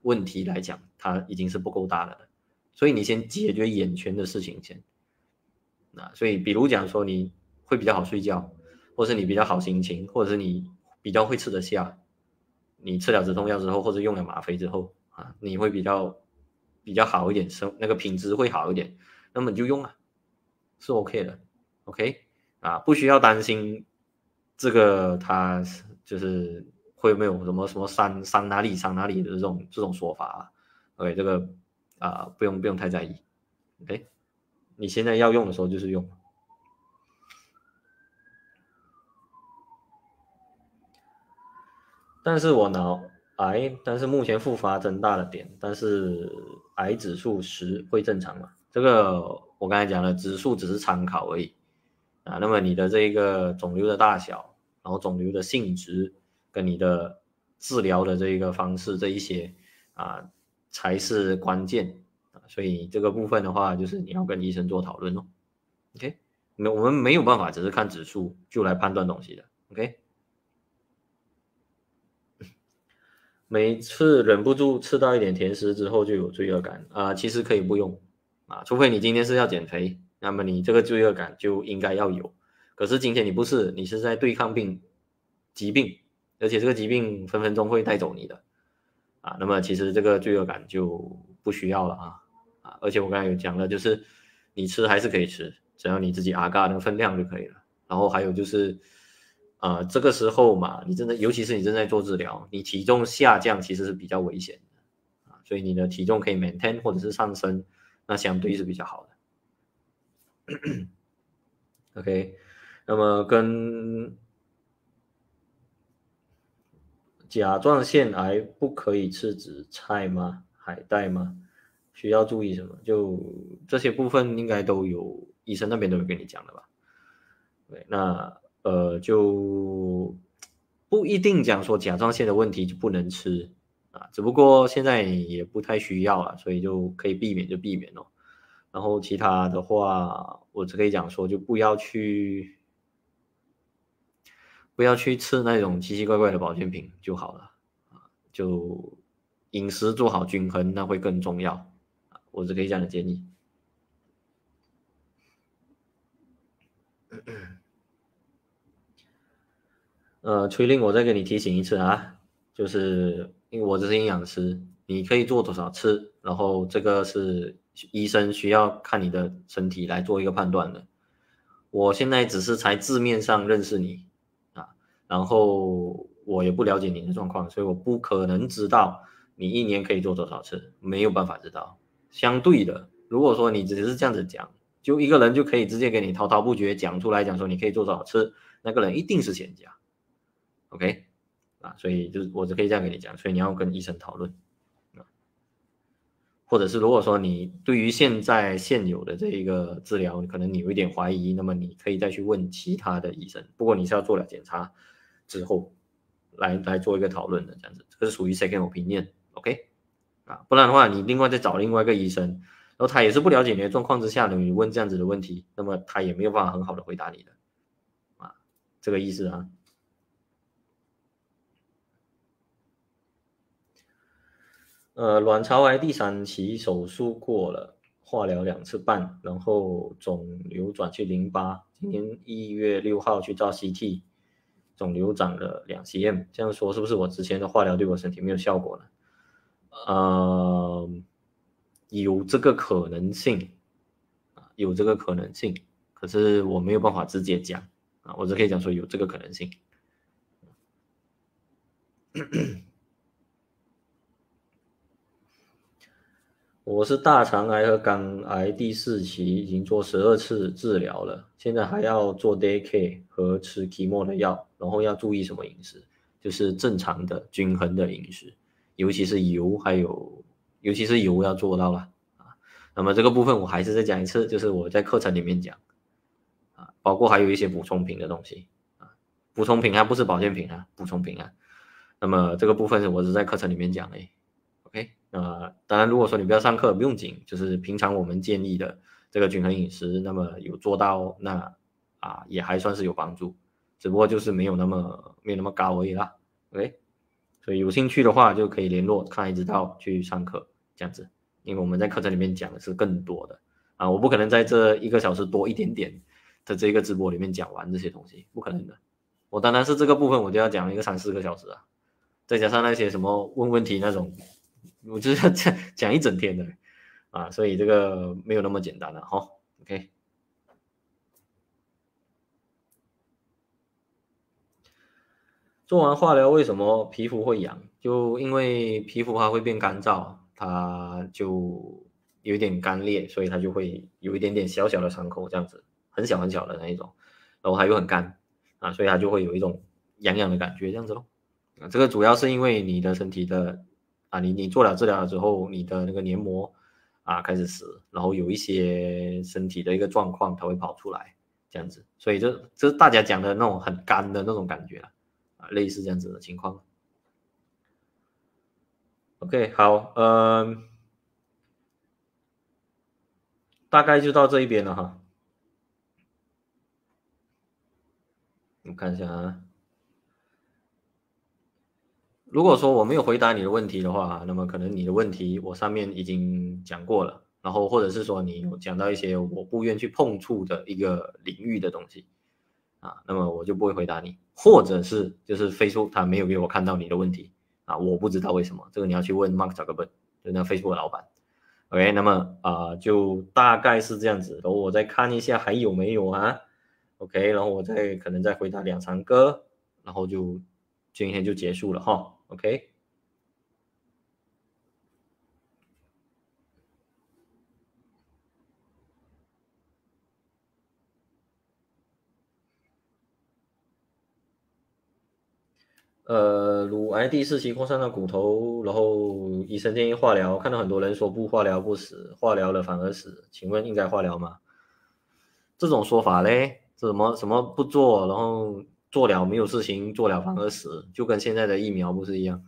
[SPEAKER 1] 问题来讲，它已经是不够大了的。所以你先解决眼前的事情先。那所以，比如讲说你会比较好睡觉，或是你比较好心情，或者是你比较会吃得下，你吃了止痛药之后，或者用了吗啡之后啊，你会比较比较好一点，生那个品质会好一点，那么你就用啊，是 OK 的，OK 啊，不需要担心这个它就是会没有什么什么伤伤哪里伤哪里的这种这种说法啊，OK 这个啊不用不用太在意，OK 你现在要用的时候就是用。但是我脑癌，但是目前复发增大了点，但是癌指数十会正常吗？这个我刚才讲了，指数只是参考而已啊。那么你的这个肿瘤的大小，然后肿瘤的性质跟你的治疗的这一个方式这一些啊才是关键啊。所以这个部分的话，就是你要跟医生做讨论哦。OK，没我们没有办法只是看指数就来判断东西的。OK。每次忍不住吃到一点甜食之后就有罪恶感啊，其实可以不用啊，除非你今天是要减肥，那么你这个罪恶感就应该要有。可是今天你不是，你是在对抗病疾病，而且这个疾病分分钟会带走你的啊，那么其实这个罪恶感就不需要了啊啊，而且我刚才有讲了，就是你吃还是可以吃，只要你自己阿嘎那个分量就可以了。然后还有就是。啊，这个时候嘛，你真的，尤其是你正在做治疗，你体重下降其实是比较危险的啊，所以你的体重可以 maintain 或者是上升，那相对是比较好的。OK，那么跟甲状腺癌不可以吃紫菜吗？海带吗？需要注意什么？就这些部分应该都有医生那边都有跟你讲的吧？对，那。呃，就不一定讲说甲状腺的问题就不能吃啊，只不过现在也不太需要了，所以就可以避免就避免咯。然后其他的话，我只可以讲说，就不要去不要去吃那种奇奇怪怪的保健品就好了，就饮食做好均衡，那会更重要，我只可以这样的建议。呃，崔令，我再给你提醒一次啊，就是因为我这是营养师，你可以做多少次，然后这个是医生需要看你的身体来做一个判断的。我现在只是才字面上认识你，然后我也不了解你的状况，所以我不可能知道你一年可以做多少次，没有办法知道。相对的，如果说你只是这样子讲，就一个人就可以直接给你滔滔不绝讲出来，讲说你可以做多少次，那个人一定是闲家。OK，啊，所以就是我只可以这样跟你讲，所以你要跟医生讨论，或者是如果说你对于现在现有的这一个治疗，可能你有一点怀疑，那么你可以再去问其他的医生。不过你是要做了检查之后，来来做一个讨论的这样子，这是属于 second opinion，OK，啊，不然的话你另外再找另外一个医生，然后他也是不了解你的状况之下的，你问这样子的问题，那么他也没有办法很好的回答你的，啊，这个意思啊。呃，卵巢癌第三期手术过了，化疗两次半，然后肿瘤转去淋巴。今年一月六号去照 CT，肿瘤长了两 cm。这样说是不是我之前的化疗对我身体没有效果呢？呃，有这个可能性，有这个可能性。可是我没有办法直接讲啊，我只可以讲说有这个可能性。我是大肠癌和肝癌第四期，已经做十二次治疗了，现在还要做 day K 和吃 chemo 的药，然后要注意什么饮食？就是正常的均衡的饮食，尤其是油，还有尤其是油要做到了啊。那么这个部分我还是再讲一次，就是我在课程里面讲啊，包括还有一些补充品的东西啊，补充品啊不是保健品啊，补充品啊。那么这个部分我是在课程里面讲的。OK。呃，当然，如果说你不要上课，不用紧，就是平常我们建议的这个均衡饮食，那么有做到，那啊也还算是有帮助，只不过就是没有那么没有那么高而已啦。OK，所以有兴趣的话就可以联络看一知道去上课这样子，因为我们在课程里面讲的是更多的啊，我不可能在这一个小时多一点点的这个直播里面讲完这些东西，不可能的。我当然是这个部分我就要讲一个三四个小时啊。再加上那些什么问问题那种，我就是要讲 讲一整天的啊，所以这个没有那么简单了哈。OK，做完化疗为什么皮肤会痒？就因为皮肤它会变干燥，它就有一点干裂，所以它就会有一点点小小的伤口，这样子很小很小的那一种，然后它又很干啊，所以它就会有一种痒痒的感觉，这样子咯。啊，这个主要是因为你的身体的啊，你你做了治疗了之后，你的那个黏膜啊开始死，然后有一些身体的一个状况，它会跑出来，这样子，所以这这是大家讲的那种很干的那种感觉啊，类似这样子的情况。OK，好，嗯，大概就到这一边了哈。我看一下啊，如果说我没有回答你的问题的话，那么可能你的问题我上面已经讲过了，然后或者是说你有讲到一些我不愿去碰触的一个领域的东西啊，那么我就不会回答你，或者是就是飞书他没有给我看到你的问题。啊，我不知道为什么，这个你要去问 Mark Zuckerberg，就那 Facebook 老板。OK，那么啊，就大概是这样子。然后我再看一下还有没有啊？OK，然后我再可能再回答两三个，然后就今天就结束了哈。OK。呃，乳癌第四期扩散到骨头，然后医生建议化疗，看到很多人说不化疗不死，化疗了反而死，请问应该化疗吗？这种说法嘞，怎么什么不做，然后做了没有事情，做了反而死，就跟现在的疫苗不是一样？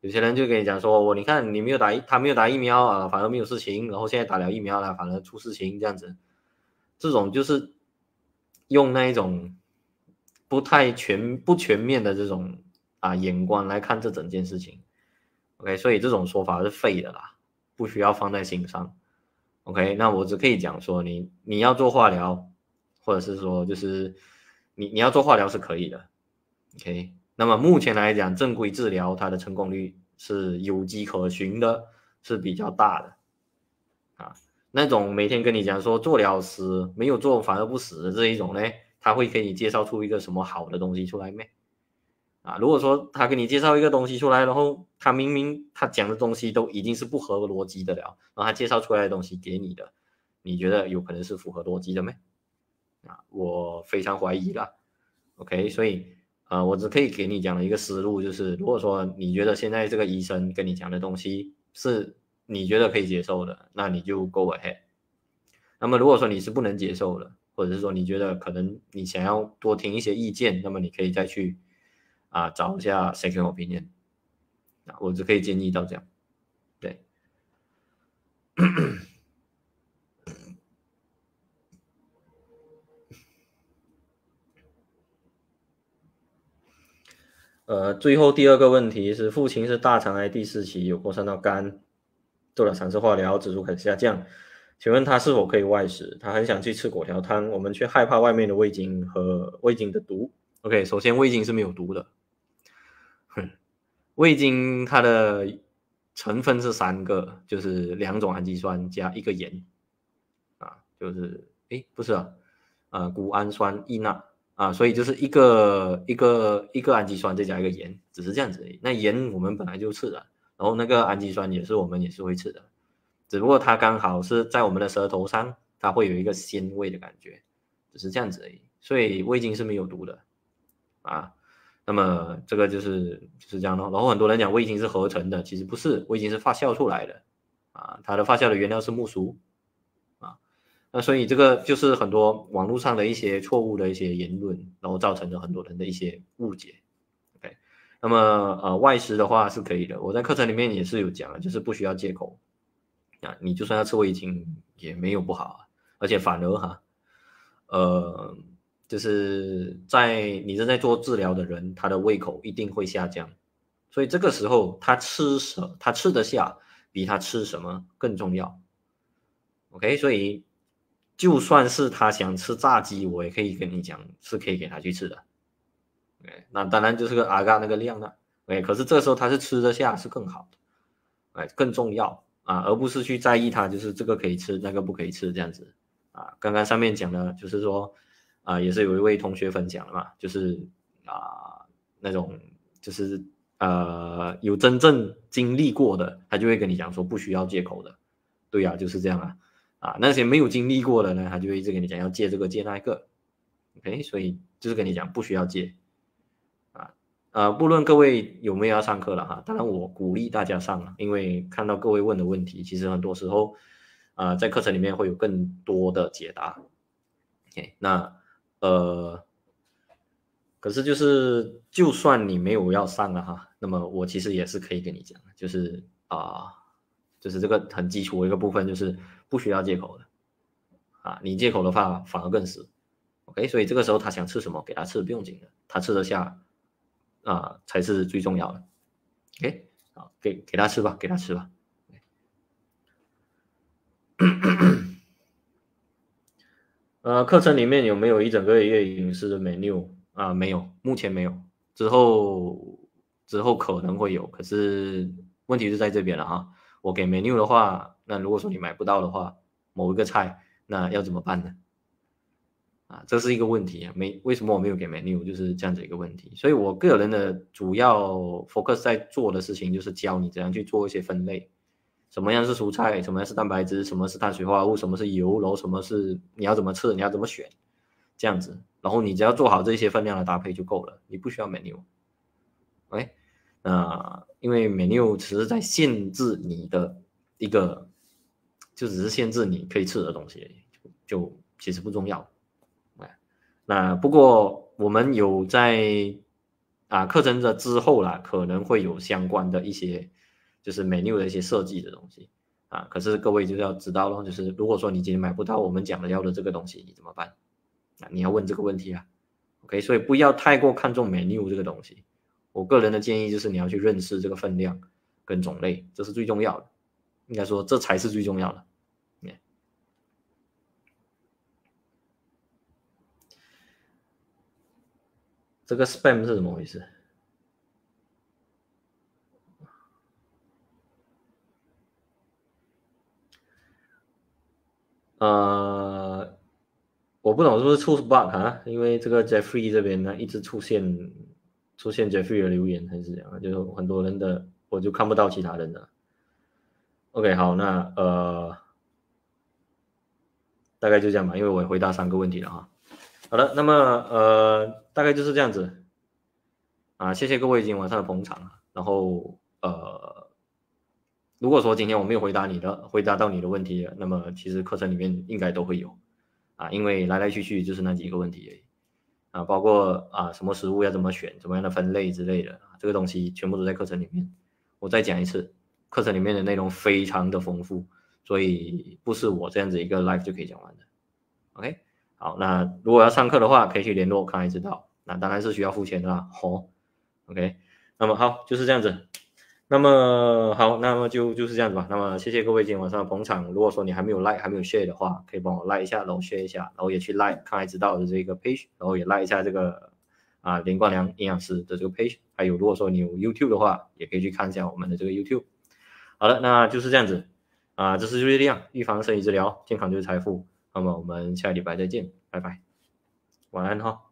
[SPEAKER 1] 有些人就跟你讲说，我你看你没有打，他没有打疫苗啊，反而没有事情，然后现在打了疫苗了，反而出事情这样子，这种就是用那一种。不太全不全面的这种啊眼光来看这整件事情，OK，所以这种说法是废的啦，不需要放在心上，OK，那我只可以讲说你你要做化疗，或者是说就是你你要做化疗是可以的，OK，那么目前来讲正规治疗它的成功率是有迹可循的，是比较大的啊，那种每天跟你讲说做了死，没有做反而不死的这一种呢？他会给你介绍出一个什么好的东西出来没？啊，如果说他给你介绍一个东西出来，然后他明明他讲的东西都已经是不合逻辑的了，然后他介绍出来的东西给你的，你觉得有可能是符合逻辑的没？啊，我非常怀疑了。OK，所以呃，我只可以给你讲的一个思路就是，如果说你觉得现在这个医生跟你讲的东西是你觉得可以接受的，那你就 go ahead。那么如果说你是不能接受的，或者是说你觉得可能你想要多听一些意见，那么你可以再去啊找一下 second opinion 啊，我只可以建议到这样，对。呃，最后第二个问题是，父亲是大肠癌第四期，有扩散到肝，做了三次化疗，指数开始下降。请问他是否可以外食？他很想去吃粿条汤，我们却害怕外面的味精和味精的毒。OK，首先味精是没有毒的。哼，味精它的成分是三个，就是两种氨基酸加一个盐啊，就是诶，不是啊，呃，谷氨酸异钠啊，所以就是一个一个一个氨基酸再加一个盐，只是这样子。那盐我们本来就吃的，然后那个氨基酸也是我们也是会吃的。只不过它刚好是在我们的舌头上，它会有一个鲜味的感觉，只是这样子而已。所以味精是没有毒的啊。那么这个就是就是这样咯。然后很多人讲味精是合成的，其实不是，味精是发酵出来的啊。它的发酵的原料是木薯。那所以这个就是很多网络上的一些错误的一些言论，然后造成了很多人的一些误解。OK，那么呃外食的话是可以的，我在课程里面也是有讲，就是不需要借口。啊，你就算要吃味精也没有不好啊，而且反而哈，呃，就是在你正在做治疗的人，他的胃口一定会下降，所以这个时候他吃什他吃得下，比他吃什么更重要。OK，所以就算是他想吃炸鸡，我也可以跟你讲，是可以给他去吃的。OK，那当然就是个阿嘎那个量了哎，可是这时候他是吃得下是更好的，哎，更重要啊，而不是去在意他就是这个可以吃，那个不可以吃这样子啊。刚刚上面讲的，就是说啊，也是有一位同学分享了嘛，就是啊那种就是呃有真正经历过的，他就会跟你讲说不需要借口的，对呀，就是这样啊啊，那些没有经历过的呢，他就会一直跟你讲要借这个借那一个，OK，所以就是跟你讲不需要借。啊呃，不论各位有没有要上课了哈，当然我鼓励大家上了，因为看到各位问的问题，其实很多时候，啊，在课程里面会有更多的解答。OK，那呃，可是就是就算你没有要上了哈，那么我其实也是可以跟你讲，就是啊，就是这个很基础的一个部分，就是不需要借口的，啊，你借口的话反而更死。OK，所以这个时候他想吃什么，给他吃不用紧的，他吃得下。啊，才是最重要的。OK，好，给给他吃吧，给他吃吧。呃，课程里面有没有一整个月影视的 menu 啊？没有，目前没有。之后之后可能会有，可是问题是在这边了哈。我给 menu 的话，那如果说你买不到的话，某一个菜，那要怎么办呢？啊，这是一个问题啊，没为什么我没有给 menu，就是这样子一个问题。所以我个人的主要 focus 在做的事情就是教你怎样去做一些分类，什么样是蔬菜，什么样是蛋白质，什么是碳水化合物，什么是油，然后什么是你要怎么吃，你要怎么选，这样子，然后你只要做好这些分量的搭配就够了，你不需要 menu。OK，那因为 menu 只是在限制你的一个，就只是限制你可以吃的东西，就其实不重要。那不过我们有在啊课程的之后啦，可能会有相关的一些就是 menu 的一些设计的东西啊。可是各位就是要知道咯，就是如果说你今天买不到我们讲的要的这个东西，你怎么办？啊，你要问这个问题啊。OK，所以不要太过看重 menu 这个东西。我个人的建议就是你要去认识这个分量跟种类，这是最重要的。应该说这才是最重要的。这个 spam 是怎么回事？呃，我不懂是不是出 bug 啊？因为这个 Jeffrey 这边呢一直出现出现 Jeffrey 的留言还是怎样？就是很多人的我就看不到其他人的。OK，好，那呃，大概就这样吧，因为我回答三个问题了哈。好的，那么呃，大概就是这样子啊，谢谢各位今天晚上的捧场。然后呃，如果说今天我没有回答你的，回答到你的问题，那么其实课程里面应该都会有啊，因为来来去去就是那几个问题而已啊，包括啊什么食物要怎么选，怎么样的分类之类的，这个东西全部都在课程里面。我再讲一次，课程里面的内容非常的丰富，所以不是我这样子一个 live 就可以讲完的。OK。好，那如果要上课的话，可以去联络，康爱知道。那当然是需要付钱的啦。好，OK。那么好，就是这样子。那么好，那么就就是这样子吧。那么谢谢各位今天晚上的捧场。如果说你还没有 like 还没有 share 的话，可以帮我 like 一下，然后 share 一下，然后也去 like 看才知道的这个 page，然后也 like 一下这个啊连冠良营养师的这个 page。还有如果说你有 YouTube 的话，也可以去看一下我们的这个 YouTube。好的，那就是这样子啊，这次就是这样，预防胜于治疗，健康就是财富。那么我们下礼拜再见，拜拜，晚安哈。